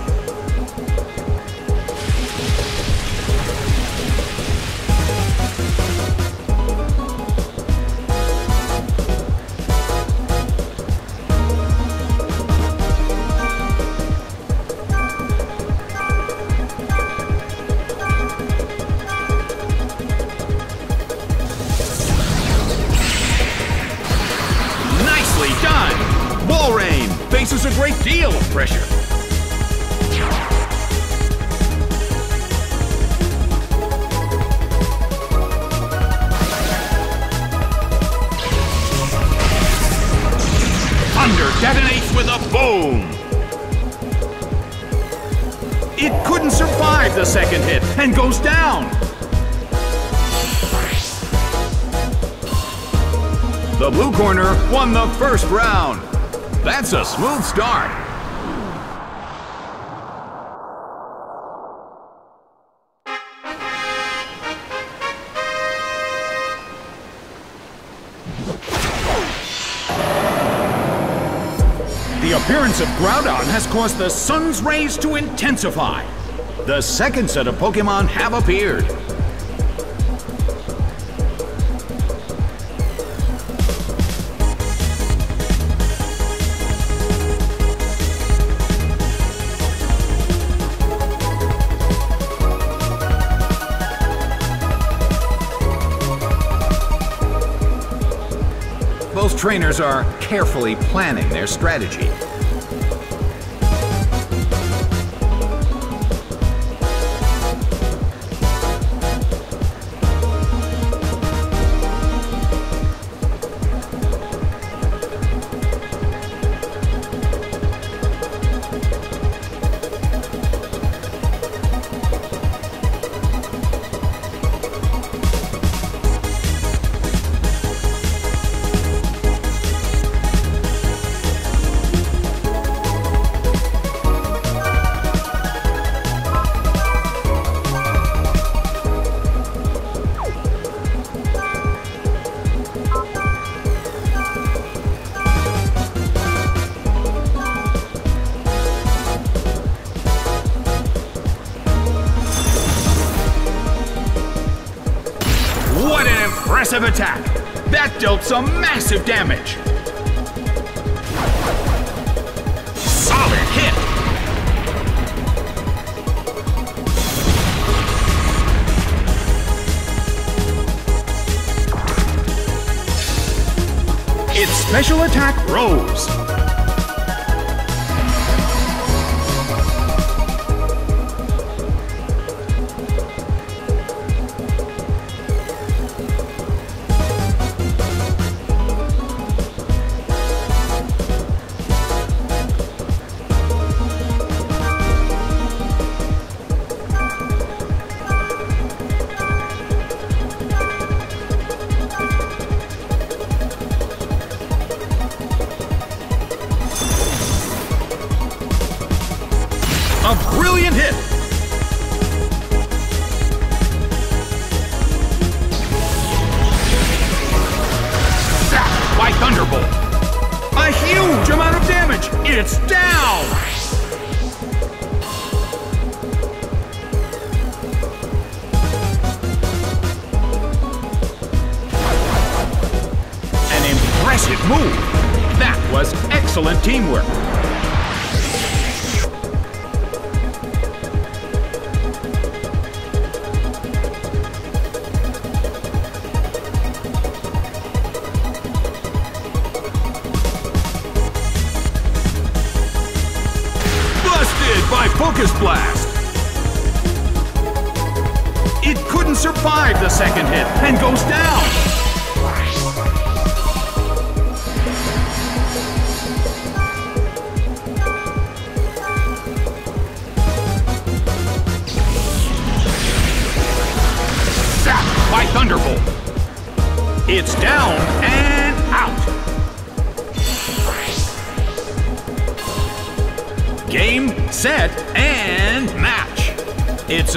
That's a smooth start. The appearance of Groudon has caused the sun's rays to intensify. The second set of Pokemon have appeared. Trainers are carefully planning their strategy. Dealt some massive damage. Solid hit. Its special attack rose.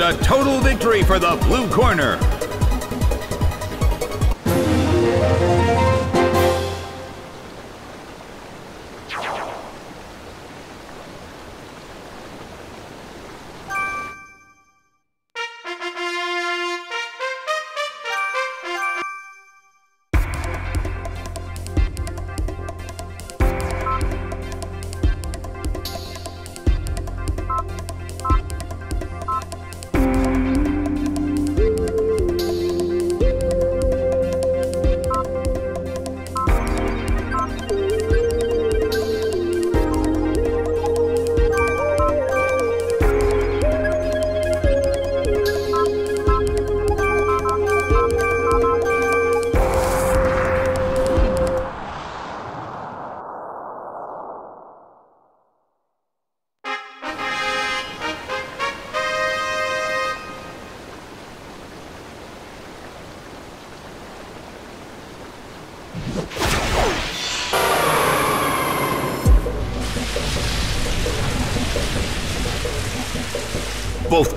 A total victory for the blue corner.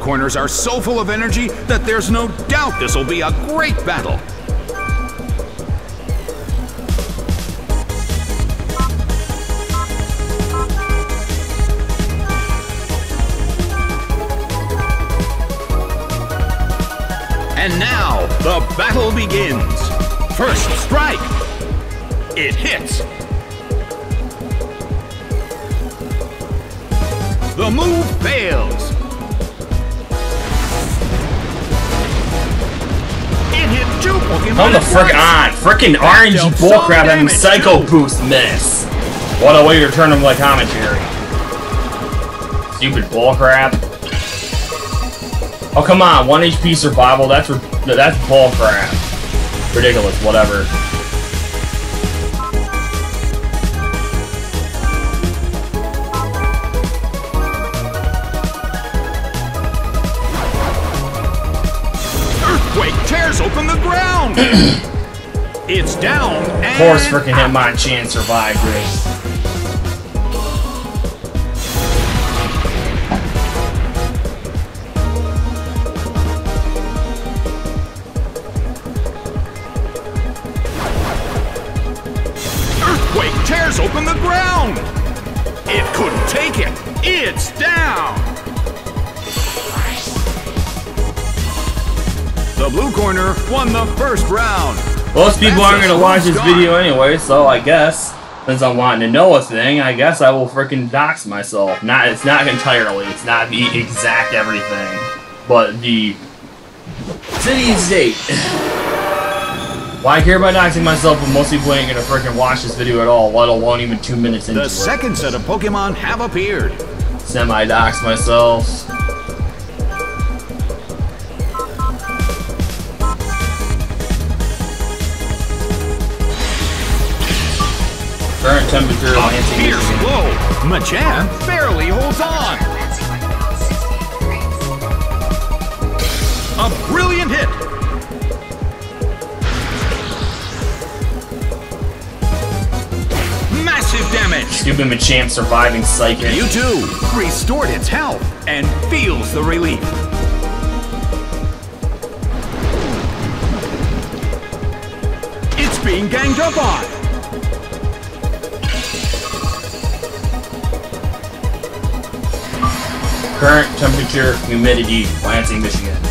Corners are so full of energy that there's no doubt this will be a great battle. And now the battle begins. First strike. It hits. The move fails. Come the frick on! Frickin' RNG dealt bullcrap having Psycho. Boost miss! What a way to turn him like commentary. Stupid bullcrap. Oh come on, 1 HP survival, that's that's bullcrap. Ridiculous, whatever. it's down and Of course frickin' Hitmonchan survived, Grace. Most people aren't gonna watch this video anyway, so I guess since I'm wanting to know a thing, I guess I will freaking dox myself. Not, it's not entirely. It's not the exact everything, but the city and state. Why care about doxing myself when most people ain't gonna freaking watch this video at all, let alone even two minutes into The it. second set of Pokemon have appeared. Semi-dox myself. Machamp barely holds on. A brilliant hit. Massive damage. Stupid Machamp surviving Psychic. Mewtwo restored its health and feels the relief. It's being ganged up on. Current temperature, humidity, Lansing, Michigan.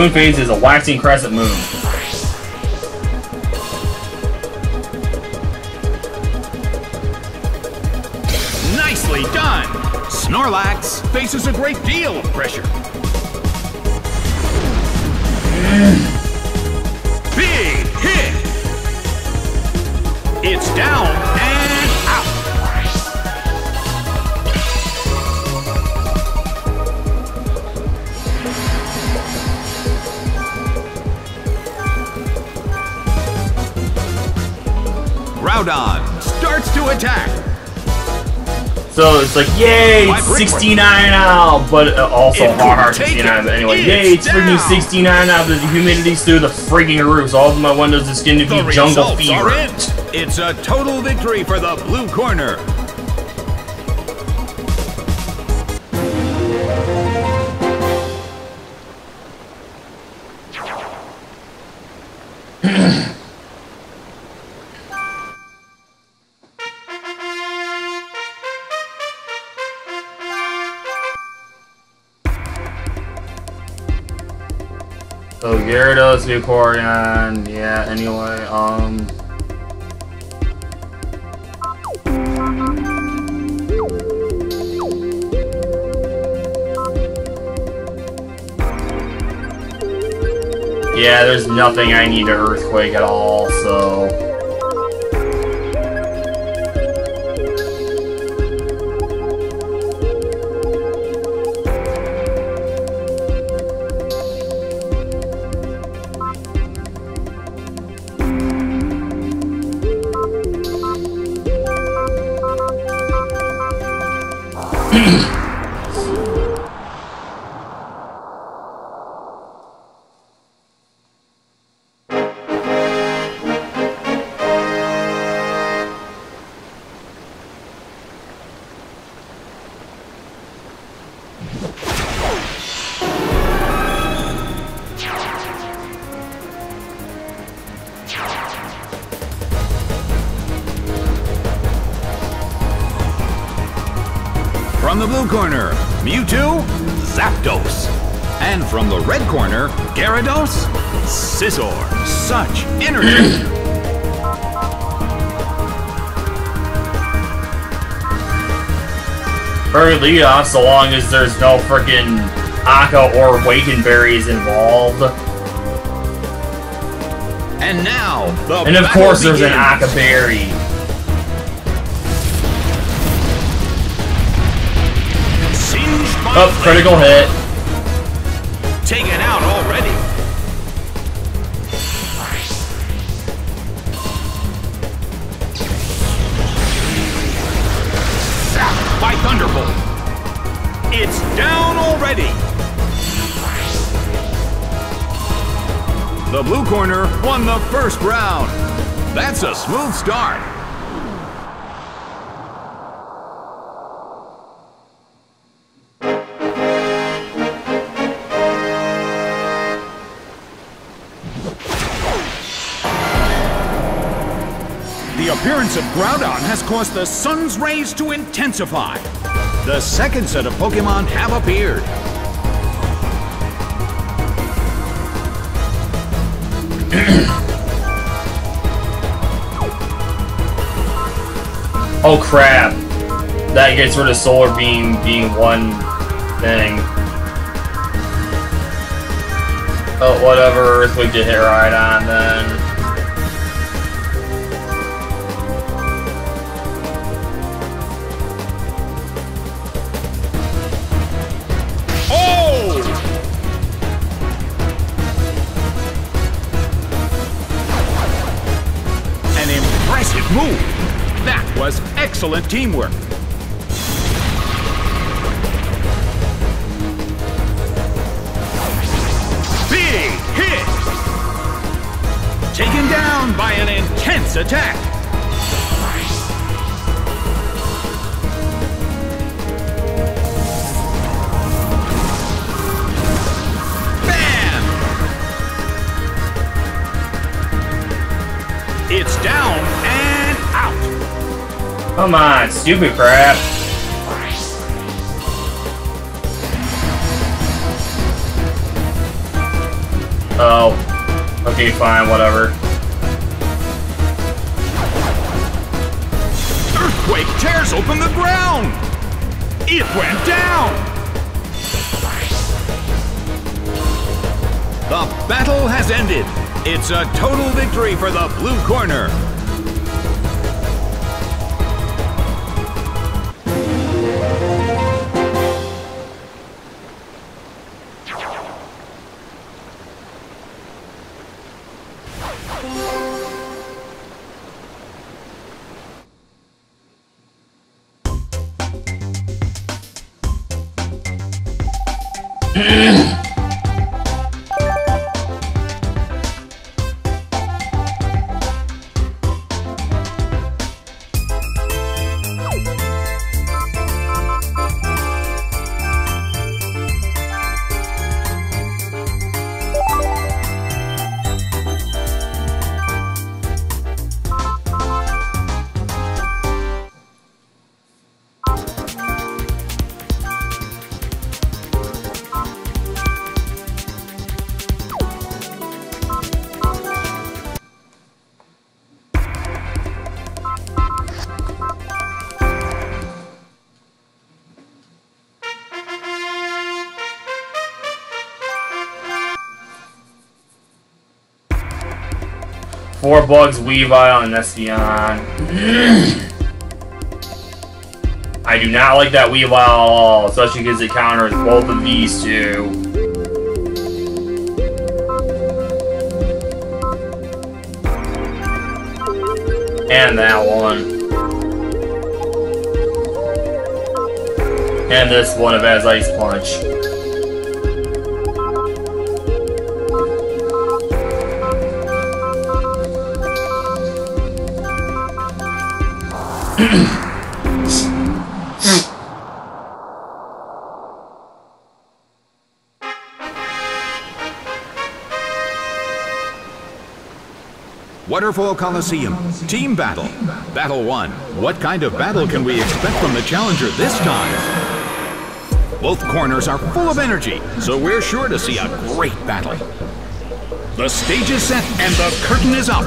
Moon phase is a waxing crescent moon. Nicely done. Snorlax faces a great deal of pressure. Starts to attack. So it's like, yay, it's 69 now, but also hard 69. it. But anyway, yay, it's freaking 69 now, but the humidity's through the freaking roof. So all of my windows is going to The be jungle fever. It's a total victory for the blue corner. Gyarados, Vaporeon, yeah, anyway, um... Yeah, there's nothing I need to Earthquake at all, so... Energy. Perfectly so long as there's no freaking Occa or Wacan berries involved. and now, the And of course there's an. Occa berry. Up, oh, critical hit. Won the first round. That's a smooth start. The appearance of Groudon has caused the sun's rays to intensify. The second set of Pokemon have appeared. Oh crap. That gets rid of Solar Beam being one thing. Oh, whatever, Earthquake did hit right on then. Excellent teamwork. Big hit! Taken down by an intense attack. Come on, stupid crap. Oh. Okay, fine, whatever. Earthquake tears open the ground. It went down. The battle has ended. It's a total victory for the blue corner. Four bugs, Weavile, and Espeon. I do not like that Weavile at all, especially because it counters both of these two. And that one. And this one of as Ice Punch. Waterfall Colosseum, Team Battle. Battle 1. What kind of battle can we expect from the challenger this time? Both corners are full of energy, so we're sure to see a great battle. The stage is set and the curtain is up.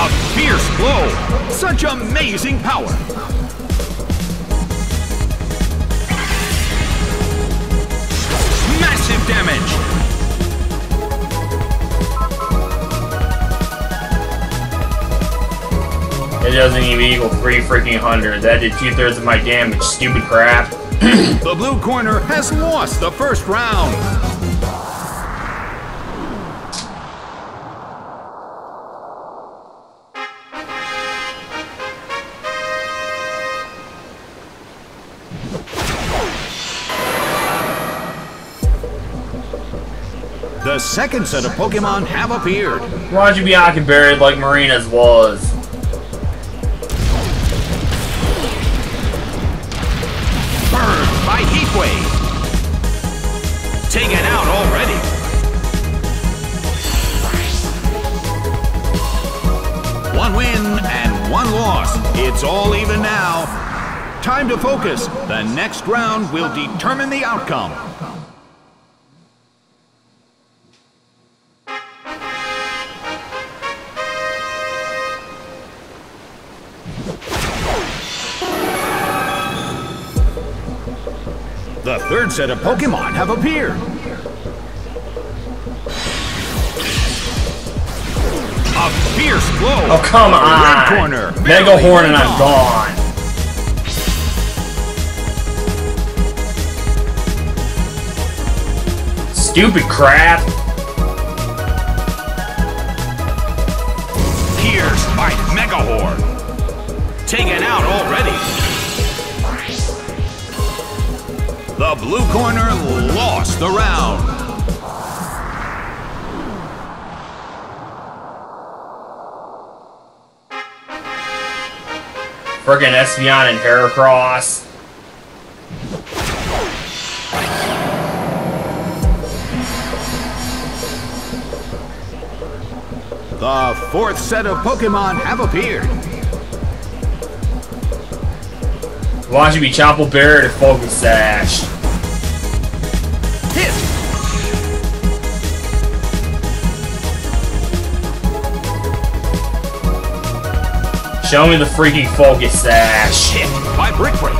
A fierce blow. Such amazing power. Massive damage. It doesn't even equal three freaking hundred. That did two thirds of my damage, stupid crap. The blue corner has lost the first round. The second set of Pokemon have appeared. Why'd you be Aki buried like Marina's was? Burned by Heat Wave. Taken out already. One win and one loss. It's all even now. Time to focus. The next round will determine the outcome. Third set of Pokemon have appeared. A fierce blow. Oh, come on! Red corner. Mega Horn and I'm gone. Stupid crap. Pierced by Megahorn. Taken out already. The blue corner lost the round. Friggin' Espeon and Heracross. The fourth set of Pokemon have appeared. Why don't you be Chople Berry to Focus Sash? Show me the freaking Focus Sash. Ah, Hit by Brick Break.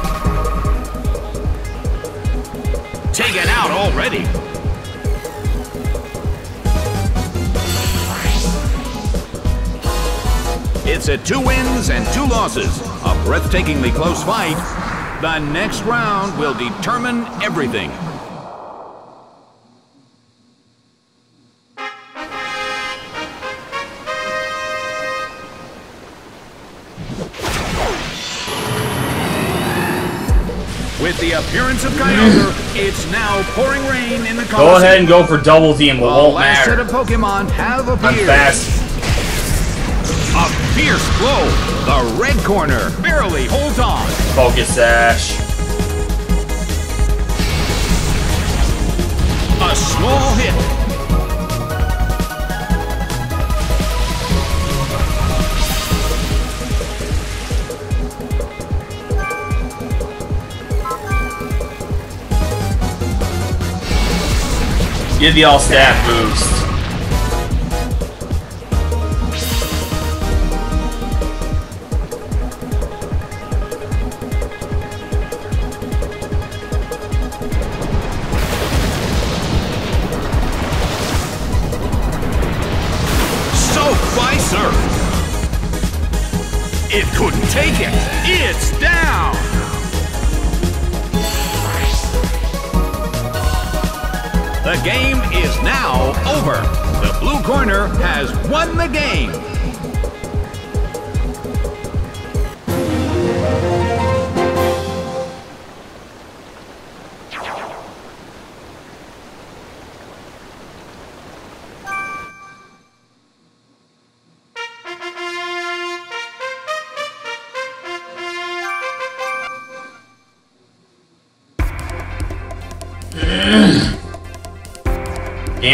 Taken out already. It's a two wins and two losses. A breathtakingly close fight. The next round will determine everything. Of Kyogre, it's now pouring rain in the Go ahead and go for double team, it The won't last set matter. of Pokemon have I'm appeared. fast. A fierce blow. The red corner barely holds on. Focus Sash. A small hit. Give y'all stat boost.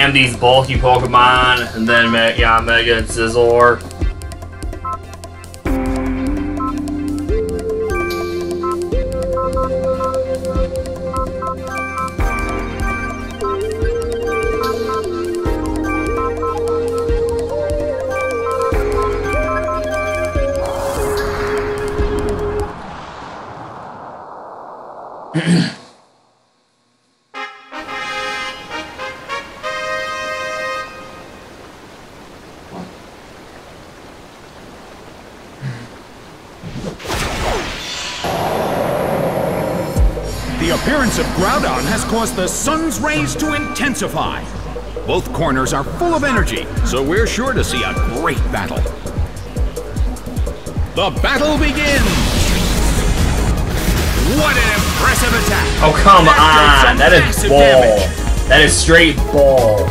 And these bulky Pokemon, and then yeah, Mega and Scizor. Caused the sun's rays to intensify. Both corners are full of energy, so we're sure to see a great battle. The battle begins! What an impressive attack! Oh, come on! That is bull. damage. That is straight ball.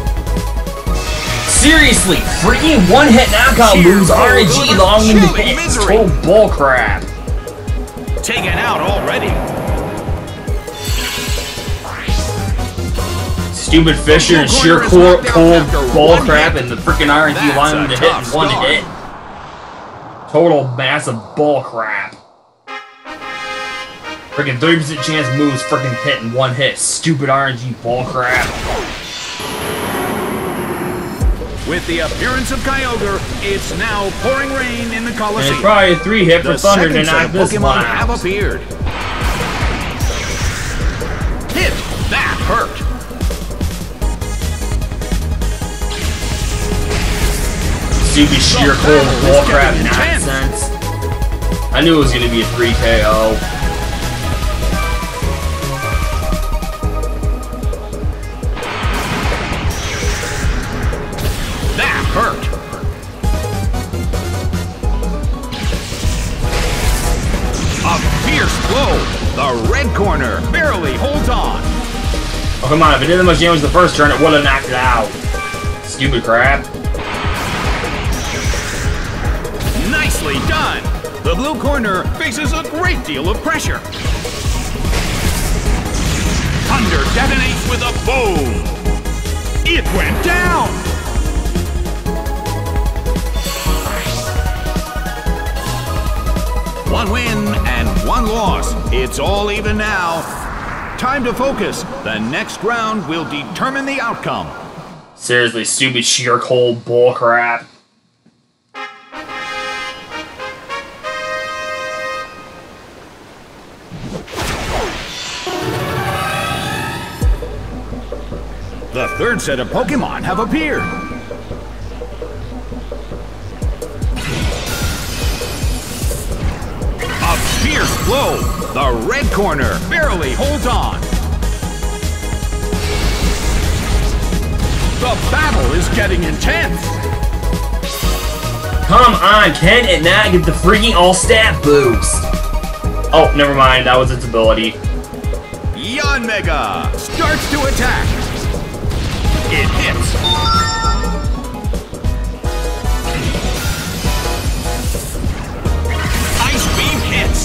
Seriously, freaking one-hit knockout moves RNG long in the chilling hits. misery. Oh, Total bullcrap. Taken out already. Stupid Fissure and sheer corner is cold, knocked out cold after one bullcrap and the freaking RNG That's line a to hit in one start. hit. Total massive bullcrap. Freaking 30% chance moves freaking hit in one hit. Stupid RNG bullcrap. With the appearance of Kyogre, it's now pouring rain in the And it's Colosseum. probably a three hit for The Thunder to second set knock of this Pokemon one have out. appeared. Hit! That hurt! Stupid sheer cold is bullcrap nonsense. I knew it was gonna be a 3 KO. That hurt! A fierce blow! The red corner barely holds on. Oh, come on, if it did that much damage the first turn, it would have knocked it out. Stupid crap. Done! The blue corner faces a great deal of pressure. Thunder detonates with a boom! It went down! One win and one loss. It's all even now. Time to focus. The next round will determine the outcome. Seriously, stupid sheer cold bullcrap. Third set of Pokemon have appeared. A fierce blow. The red corner barely holds on. The battle is getting intense. Come on, can it not get the freaking all-stat boost? Oh, never mind, that was its ability. Yanmega starts to attack. It hits. Ice beam hits.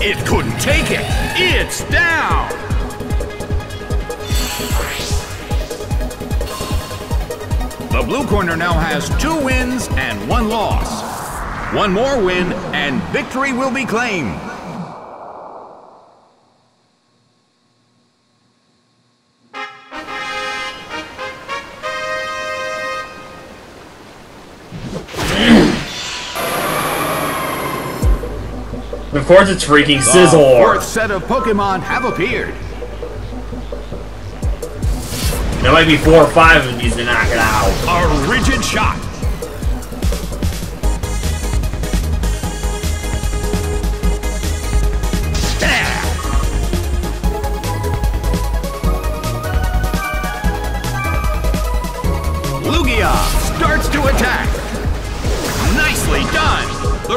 It couldn't take it. It's down. The blue corner now has two wins and one loss. One more win and victory will be claimed. Course it's freaking Scizor. Fourth set of Pokemon have appeared. There might be four or five of these to knock it out. A rigid shot.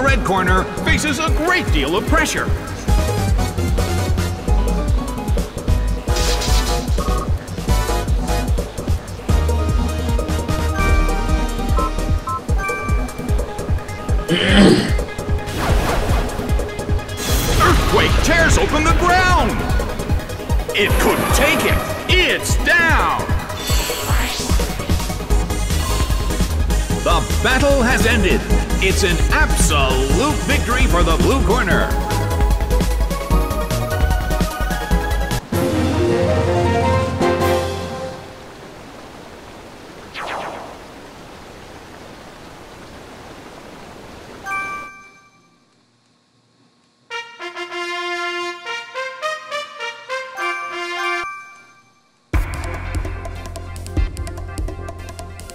The red corner faces a great deal of pressure. Earthquake tears open the ground! It couldn't take it! It's down! The battle has ended. It's an absolute victory for the blue corner.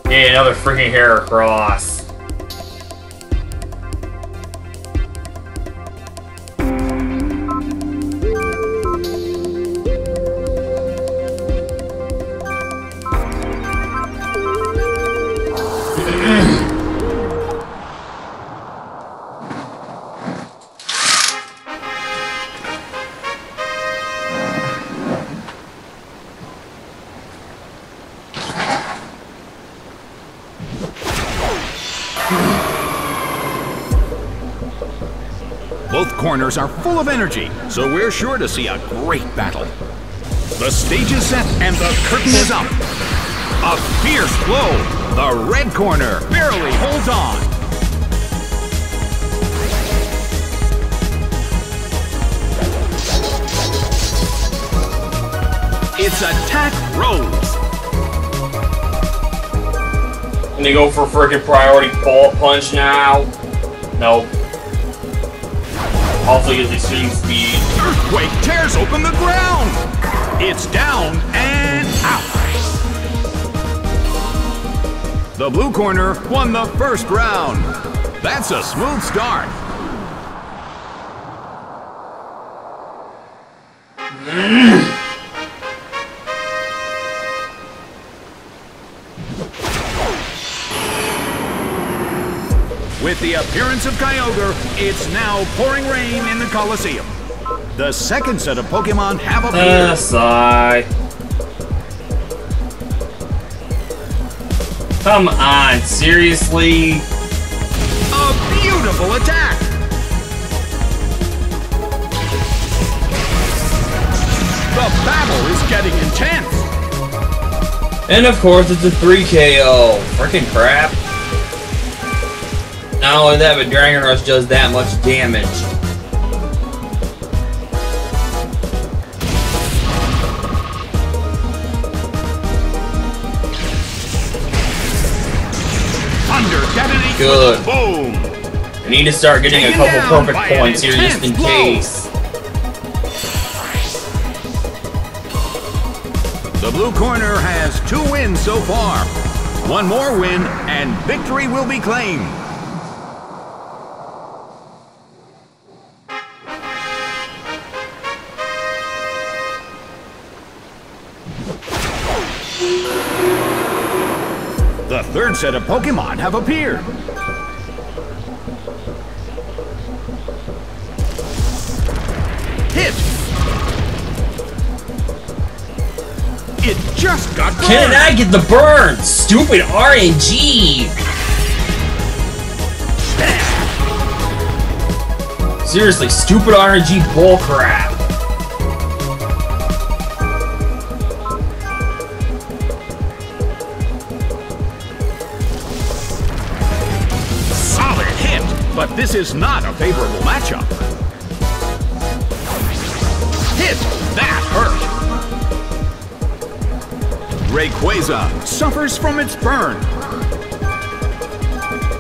Another freaking Heracross. Corners are full of energy, so we're sure to see a great battle. The stage is set and the curtain is up. A fierce blow. The red corner barely holds on. It's attack Rose. And they go for freaking priority Bullet Punch now. Nope. Also gets extreme speed. Earthquake tears open the ground. It's down and out. The blue corner won the first round. That's a smooth start. Appearance of Kyogre, it's now pouring rain in the Colosseum. The second set of Pokemon have appeared. Uh, sigh. Come on, seriously? A beautiful attack! The battle is getting intense! And of course, it's a 3 KO. Freaking crap. Not only that, but Dragon Rush does that much damage. Good. boom! I need to start getting a couple perfect points here just in blow. case. The blue corner has two wins so far. One more win, and victory will be claimed. Set of Pokemon have appeared. Hit! It just got Can. I get the burn? Stupid RNG! Seriously, stupid RNG bullcrap. This is not a favorable matchup. Hit! That hurt! Rayquaza suffers from its burn.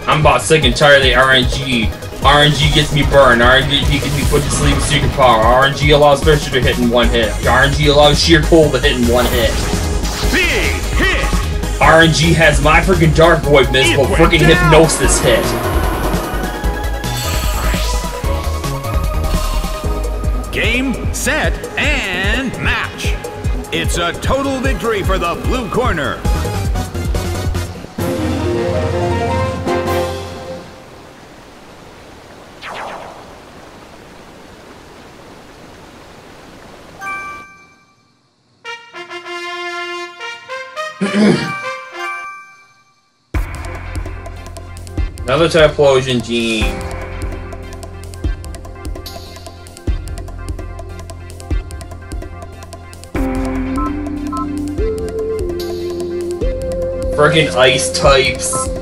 I'm about sick and tired of the RNG. RNG gets me burned. RNG gets me put to sleep with secret power. RNG allows Fissure to hit in one hit. RNG allows Sheer Cold to hit in one hit. Big hit! RNG has my freaking Dark Void miss, but freaking. Hypnosis hit. Set, and match. It's a total victory for the blue corner. Another Typhlosion Gene. Freaking ice types.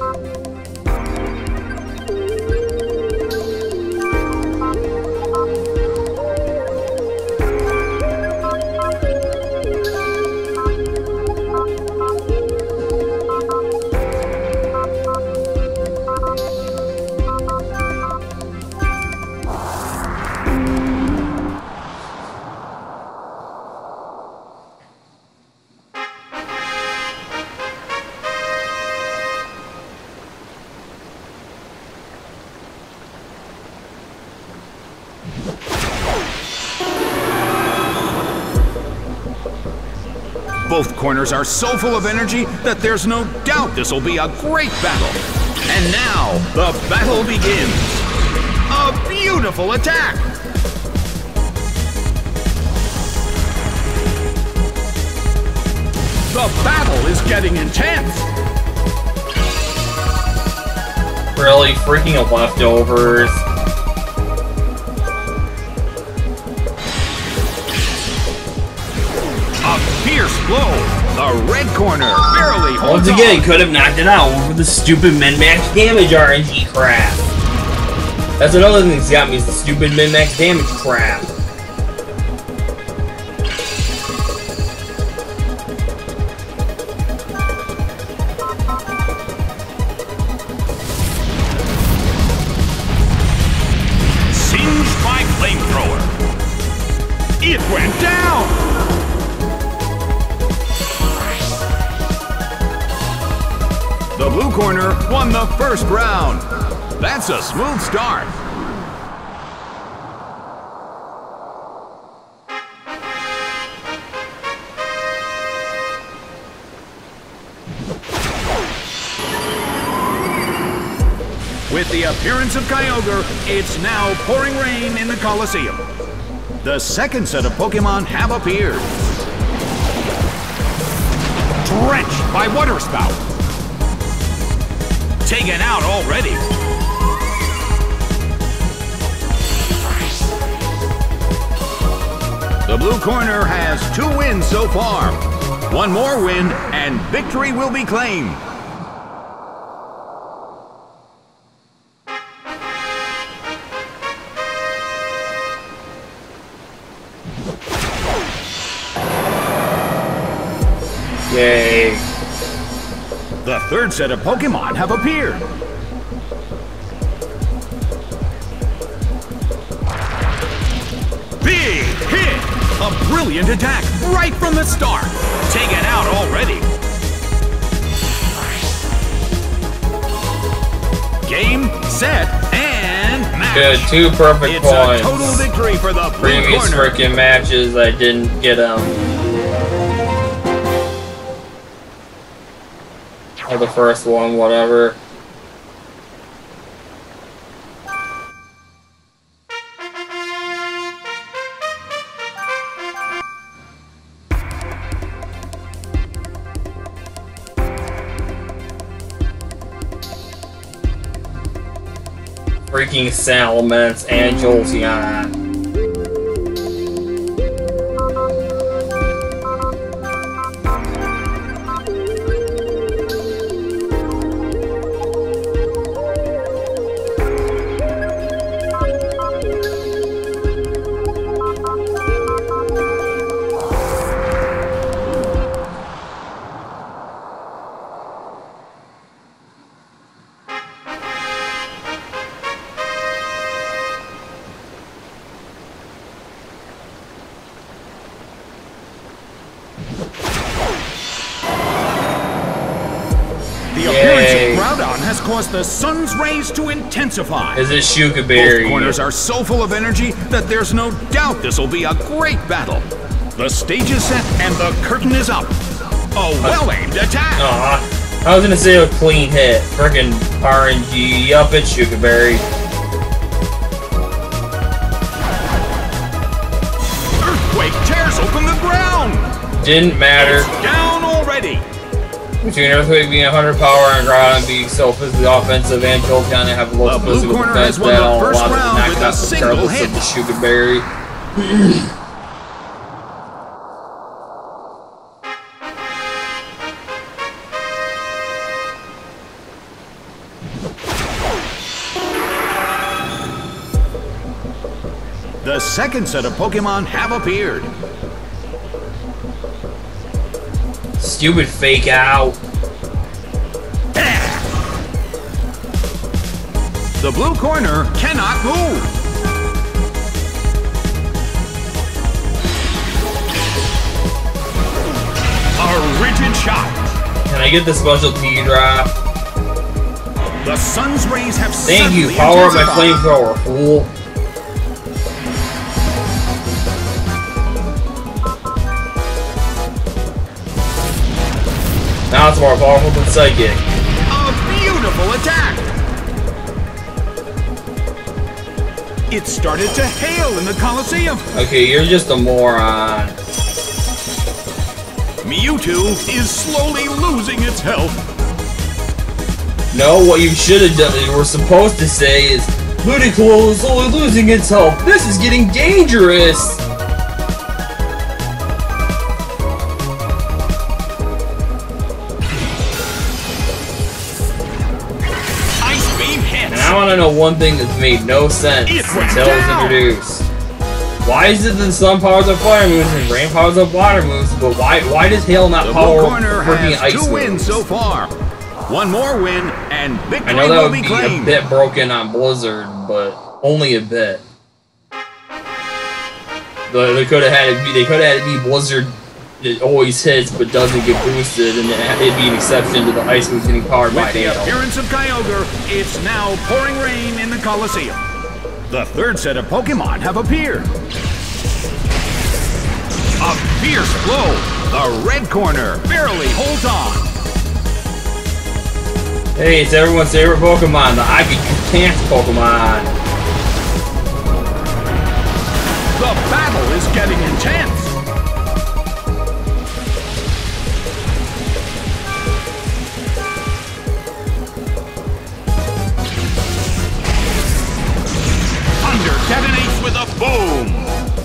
Corners are so full of energy that there's no doubt this will be a great battle. And now, the battle begins. A beautiful attack! The battle is getting intense! Really freaking leftovers. The red corner barely Once again, could have knocked it out over the stupid min-max damage RNG crap. That's another thing that's got me, is the stupid min-max damage crap. With the appearance of Kyogre, it's now pouring rain in the Colosseum. The second set of Pokemon have appeared. Drenched by Water Spout. Taken out already. The blue corner has two wins so far. One more win, and victory will be claimed. Third set of Pokemon have appeared. Big hit! A brilliant attack right from the start. Taken out already. Game, set, and match. Good, two perfect It's a points. total victory for the Previous freaking matches, I didn't get them. Or the first one, whatever. Freaking Salamence and Jolteon. Caused the sun's rays to intensify. Is it Both corners are so full of energy that there's no doubt this will be a great battle. The stage is set and the curtain is up. A uh-huh. well-aimed attack. Aw. I was gonna say a clean hit. Frickin' RNG. Yup, it's Shuca Berry. Earthquake tears open the ground. Didn't matter. Between Earthquake being 100 power and Groudon being so physically offensive and Jolteon have a low physical defense that the all first allow them to knock out single regardless hit. of the Shuca Berry. The second set of Pokemon have appeared. Stupid fake out. Blue corner cannot move. A rigid shot. Can I get the special T drop? The sun's rays have Thank you. Power up my flamethrower, fool. Now it's more powerful than Psychic. It started to hail in the Colosseum. Okay, you're just a moron. Mewtwo is slowly losing its health. No, what you should have done, you were supposed to say is, Ludicolo is slowly losing its health. This is getting dangerous. One thing that's made no sense until it was introduced. Why is it that sun powers up fire moves and rain powers up water moves, but why why does hail not The power freaking ice two wins moves? so far. One more win, and victory I know that would be be a bit broken on Blizzard, but only a bit. They they could have had it be they could have had it be Blizzard that always hits but doesn't get boosted, and it- it'd be an exception to the ice moves getting powered by With the hail. appearance of Kyogre, it's now pouring rain in the Colosseum. The third set of Pokemon have appeared. A fierce blow. The red corner barely holds on. Hey, it's everyone's favorite Pokemon, the Ivy Can't Pokemon. The battle is getting intense.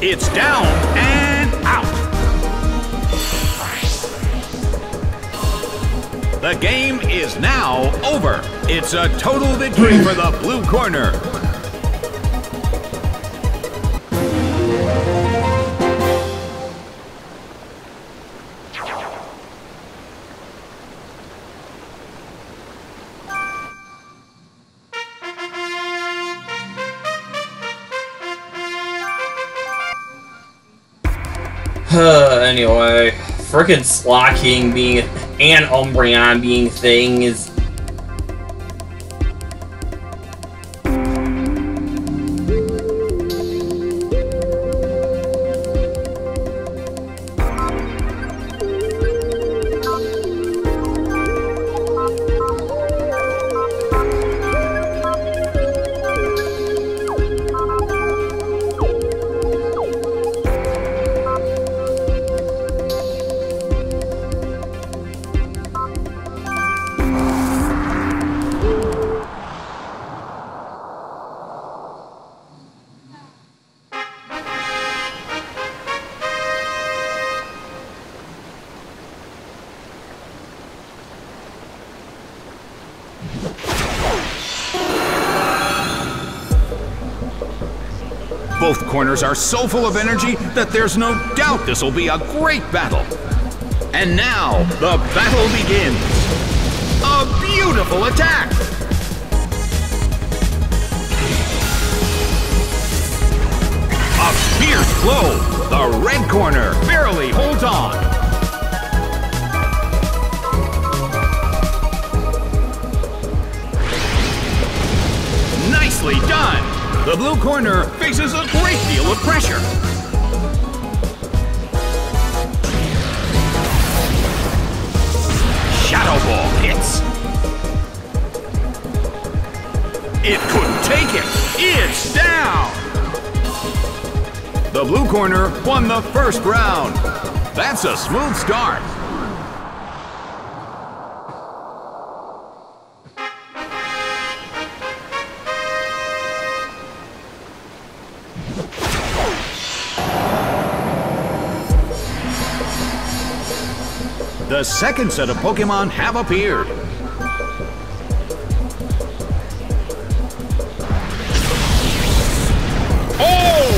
It's down and out. The game is now over. It's a total victory for the blue corner. Anyway, frickin' Slaking being and Umbreon being thing is corners are so full of energy that there's no doubt this will be a great battle. And now, the battle begins. A beautiful attack! A fierce blow! The red corner barely holds on. Nicely done! The blue corner faces a great deal of pressure. Shadow Ball hits. It couldn't take it. It's down. The blue corner won the first round. That's a smooth start. The second set of Pokemon have appeared. Oh!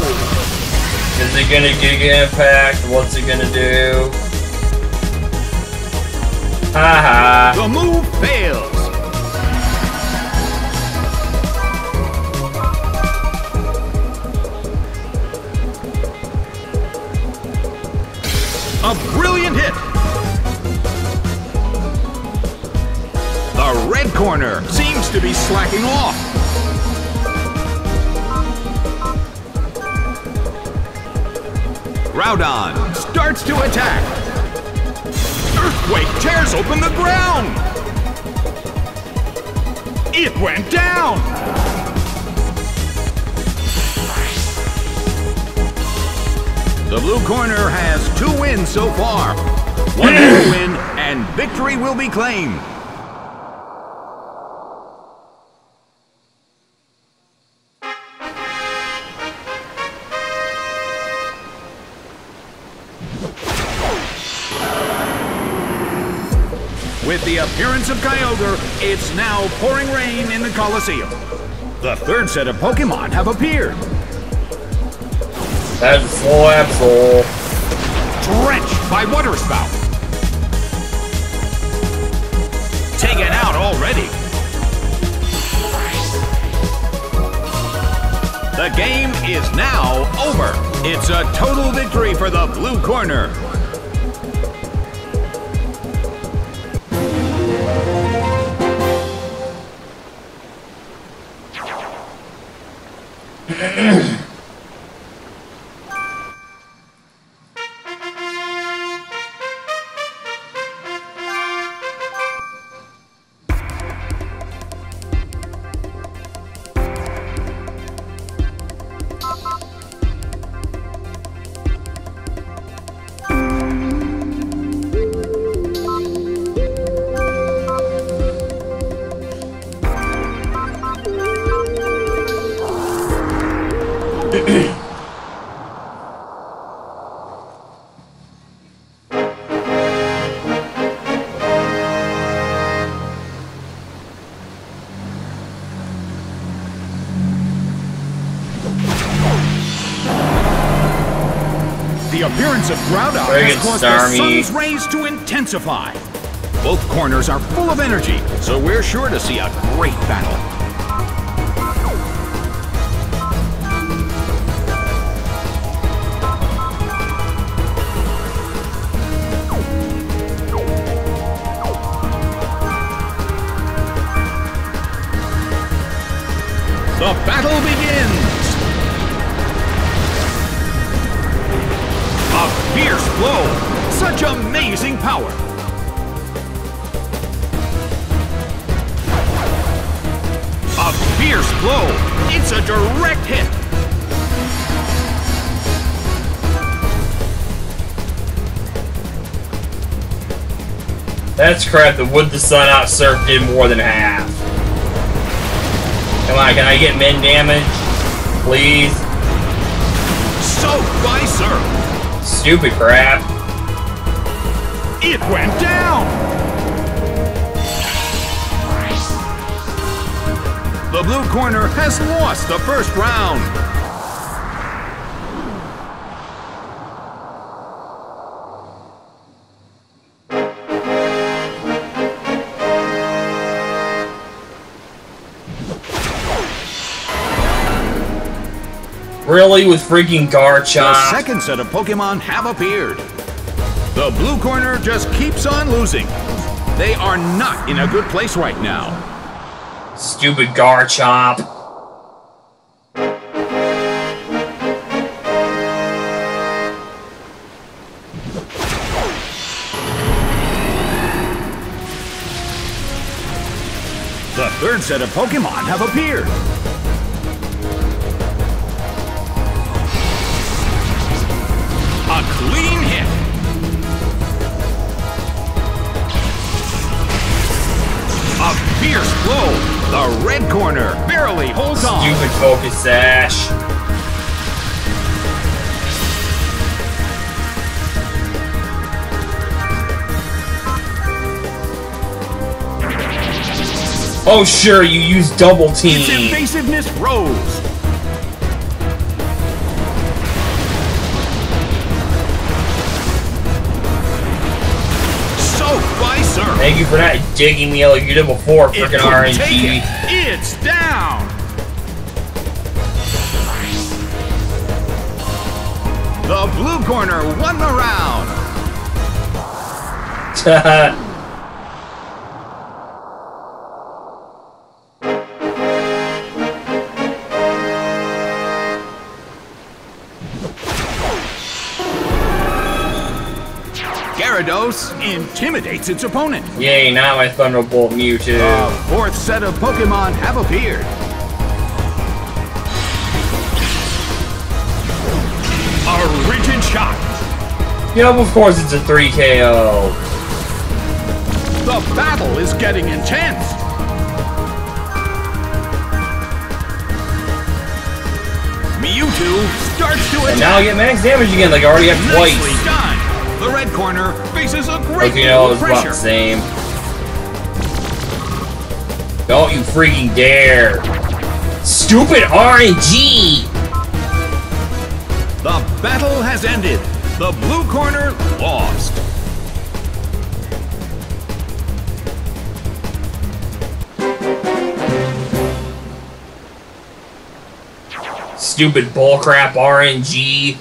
is it gonna Giga Impact? What's it gonna do? Haha. The move fails. Corner seems to be slacking off. Groudon starts to attack. Earthquake tears open the ground. It went down. The blue corner has two wins so far. One win and victory will be claimed. Appearance of Kyogre, it's now pouring rain in the Colosseum. The third set of Pokemon have appeared. That's slow Absol. Drenched by Water Spout. Taken out already. The game is now over. It's a total victory for the blue corner. Appearance of Groudon has caused the sun's rays to intensify. Both corners are full of energy, so we're sure to see a great battle. That's crap. The Wood the Sun out surf did more than half. Come on, can I get min damage? Please? So by surf! Stupid crap. It went down! The blue corner has lost the first round. With freaking The Garchomp? second set of Pokemon have appeared. The blue corner just keeps on losing. They are not in a good place right now. Stupid Garchomp. The third set of Pokemon have appeared. Focus Sash. Oh sure, you use double team. Its evasiveness rose. Thank you for not digging me like you did before, freaking RNG. it. It's down. The blue corner won the round. Gyarados intimidates its opponent. Yay, now my Thunderbolt Mewtwo. The fourth set of Pokemon have appeared. Yep, of course it's a 3 KO. The battle is getting intense. Mewtwo starts to And now I get max damage again, like I already have twice. done. The red corner faces a great Okay, deal of it's about the same. Don't you freaking dare. Stupid RNG! The battle has ended. The blue corner lost. Stupid bullcrap RNG.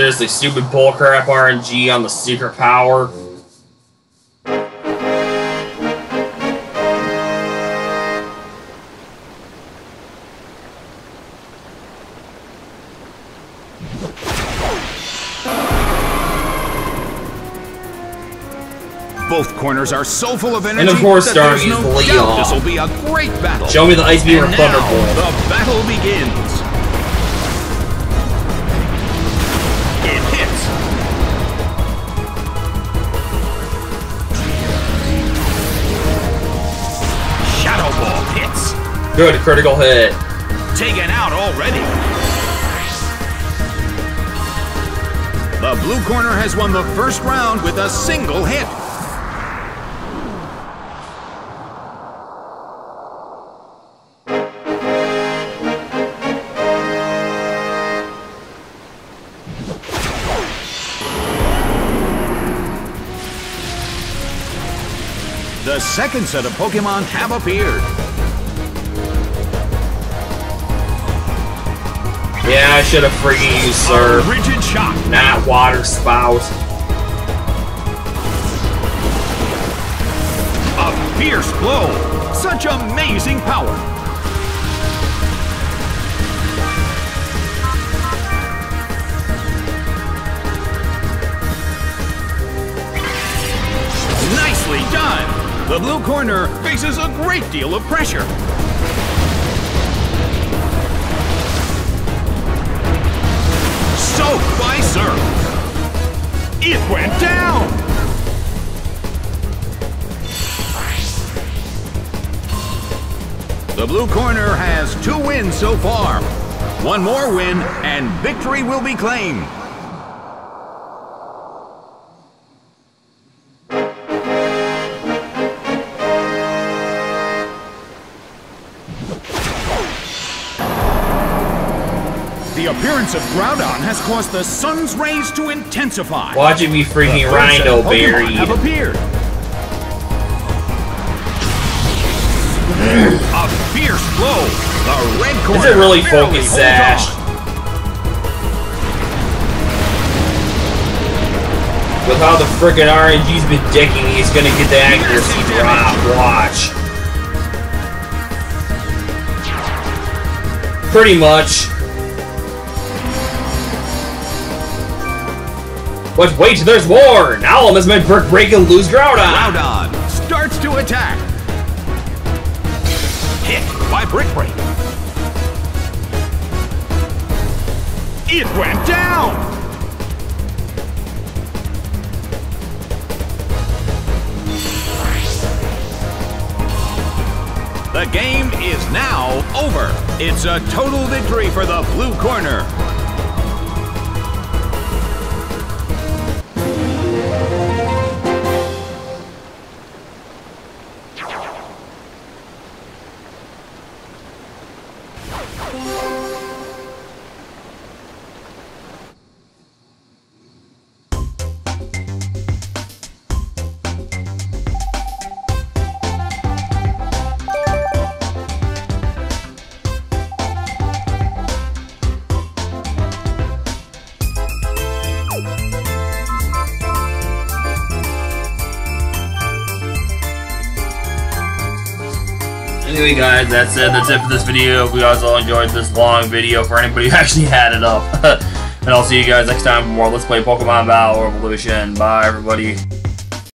Seriously, stupid bullcrap RNG on the secret power. Both corners are so full of energy And of course, no Leon. this will be a great battle. Show me the Ice Beam or Thunderbolt. the battle begins. Good, critical hit. Taken out already. The blue corner has won the first round with a single hit. The second set of Pokemon have appeared. Yeah, I should have freaking used Surf, rigid shock. not Water Spout. A fierce blow. Such amazing power. Nicely done. The blue corner faces a great deal of pressure. By surf. It went down. The blue corner has two wins so far. One more win, and victory will be claimed. Appearance of Groudon has caused the sun's rays to intensify. Watching me freaking The Rindo Berry. have appeared. A fierce blow. The red corner Is it really barely Focus Sash? With how the frickin' RNG's been dicking, he's gonna get the accuracy drop. Watch. Pretty much. But wait, there's more! Now I'll miss my brick break and lose Groudon! Groudon starts to attack. Hit by Brick Break. It went down. The game is now over. It's a total victory for the blue corner. That's it. That's it for this video. Hope you guys all enjoyed this long video for anybody who actually had it up. and I'll see you guys next time for more Let's Play Pokemon Battle Revolution. Bye everybody.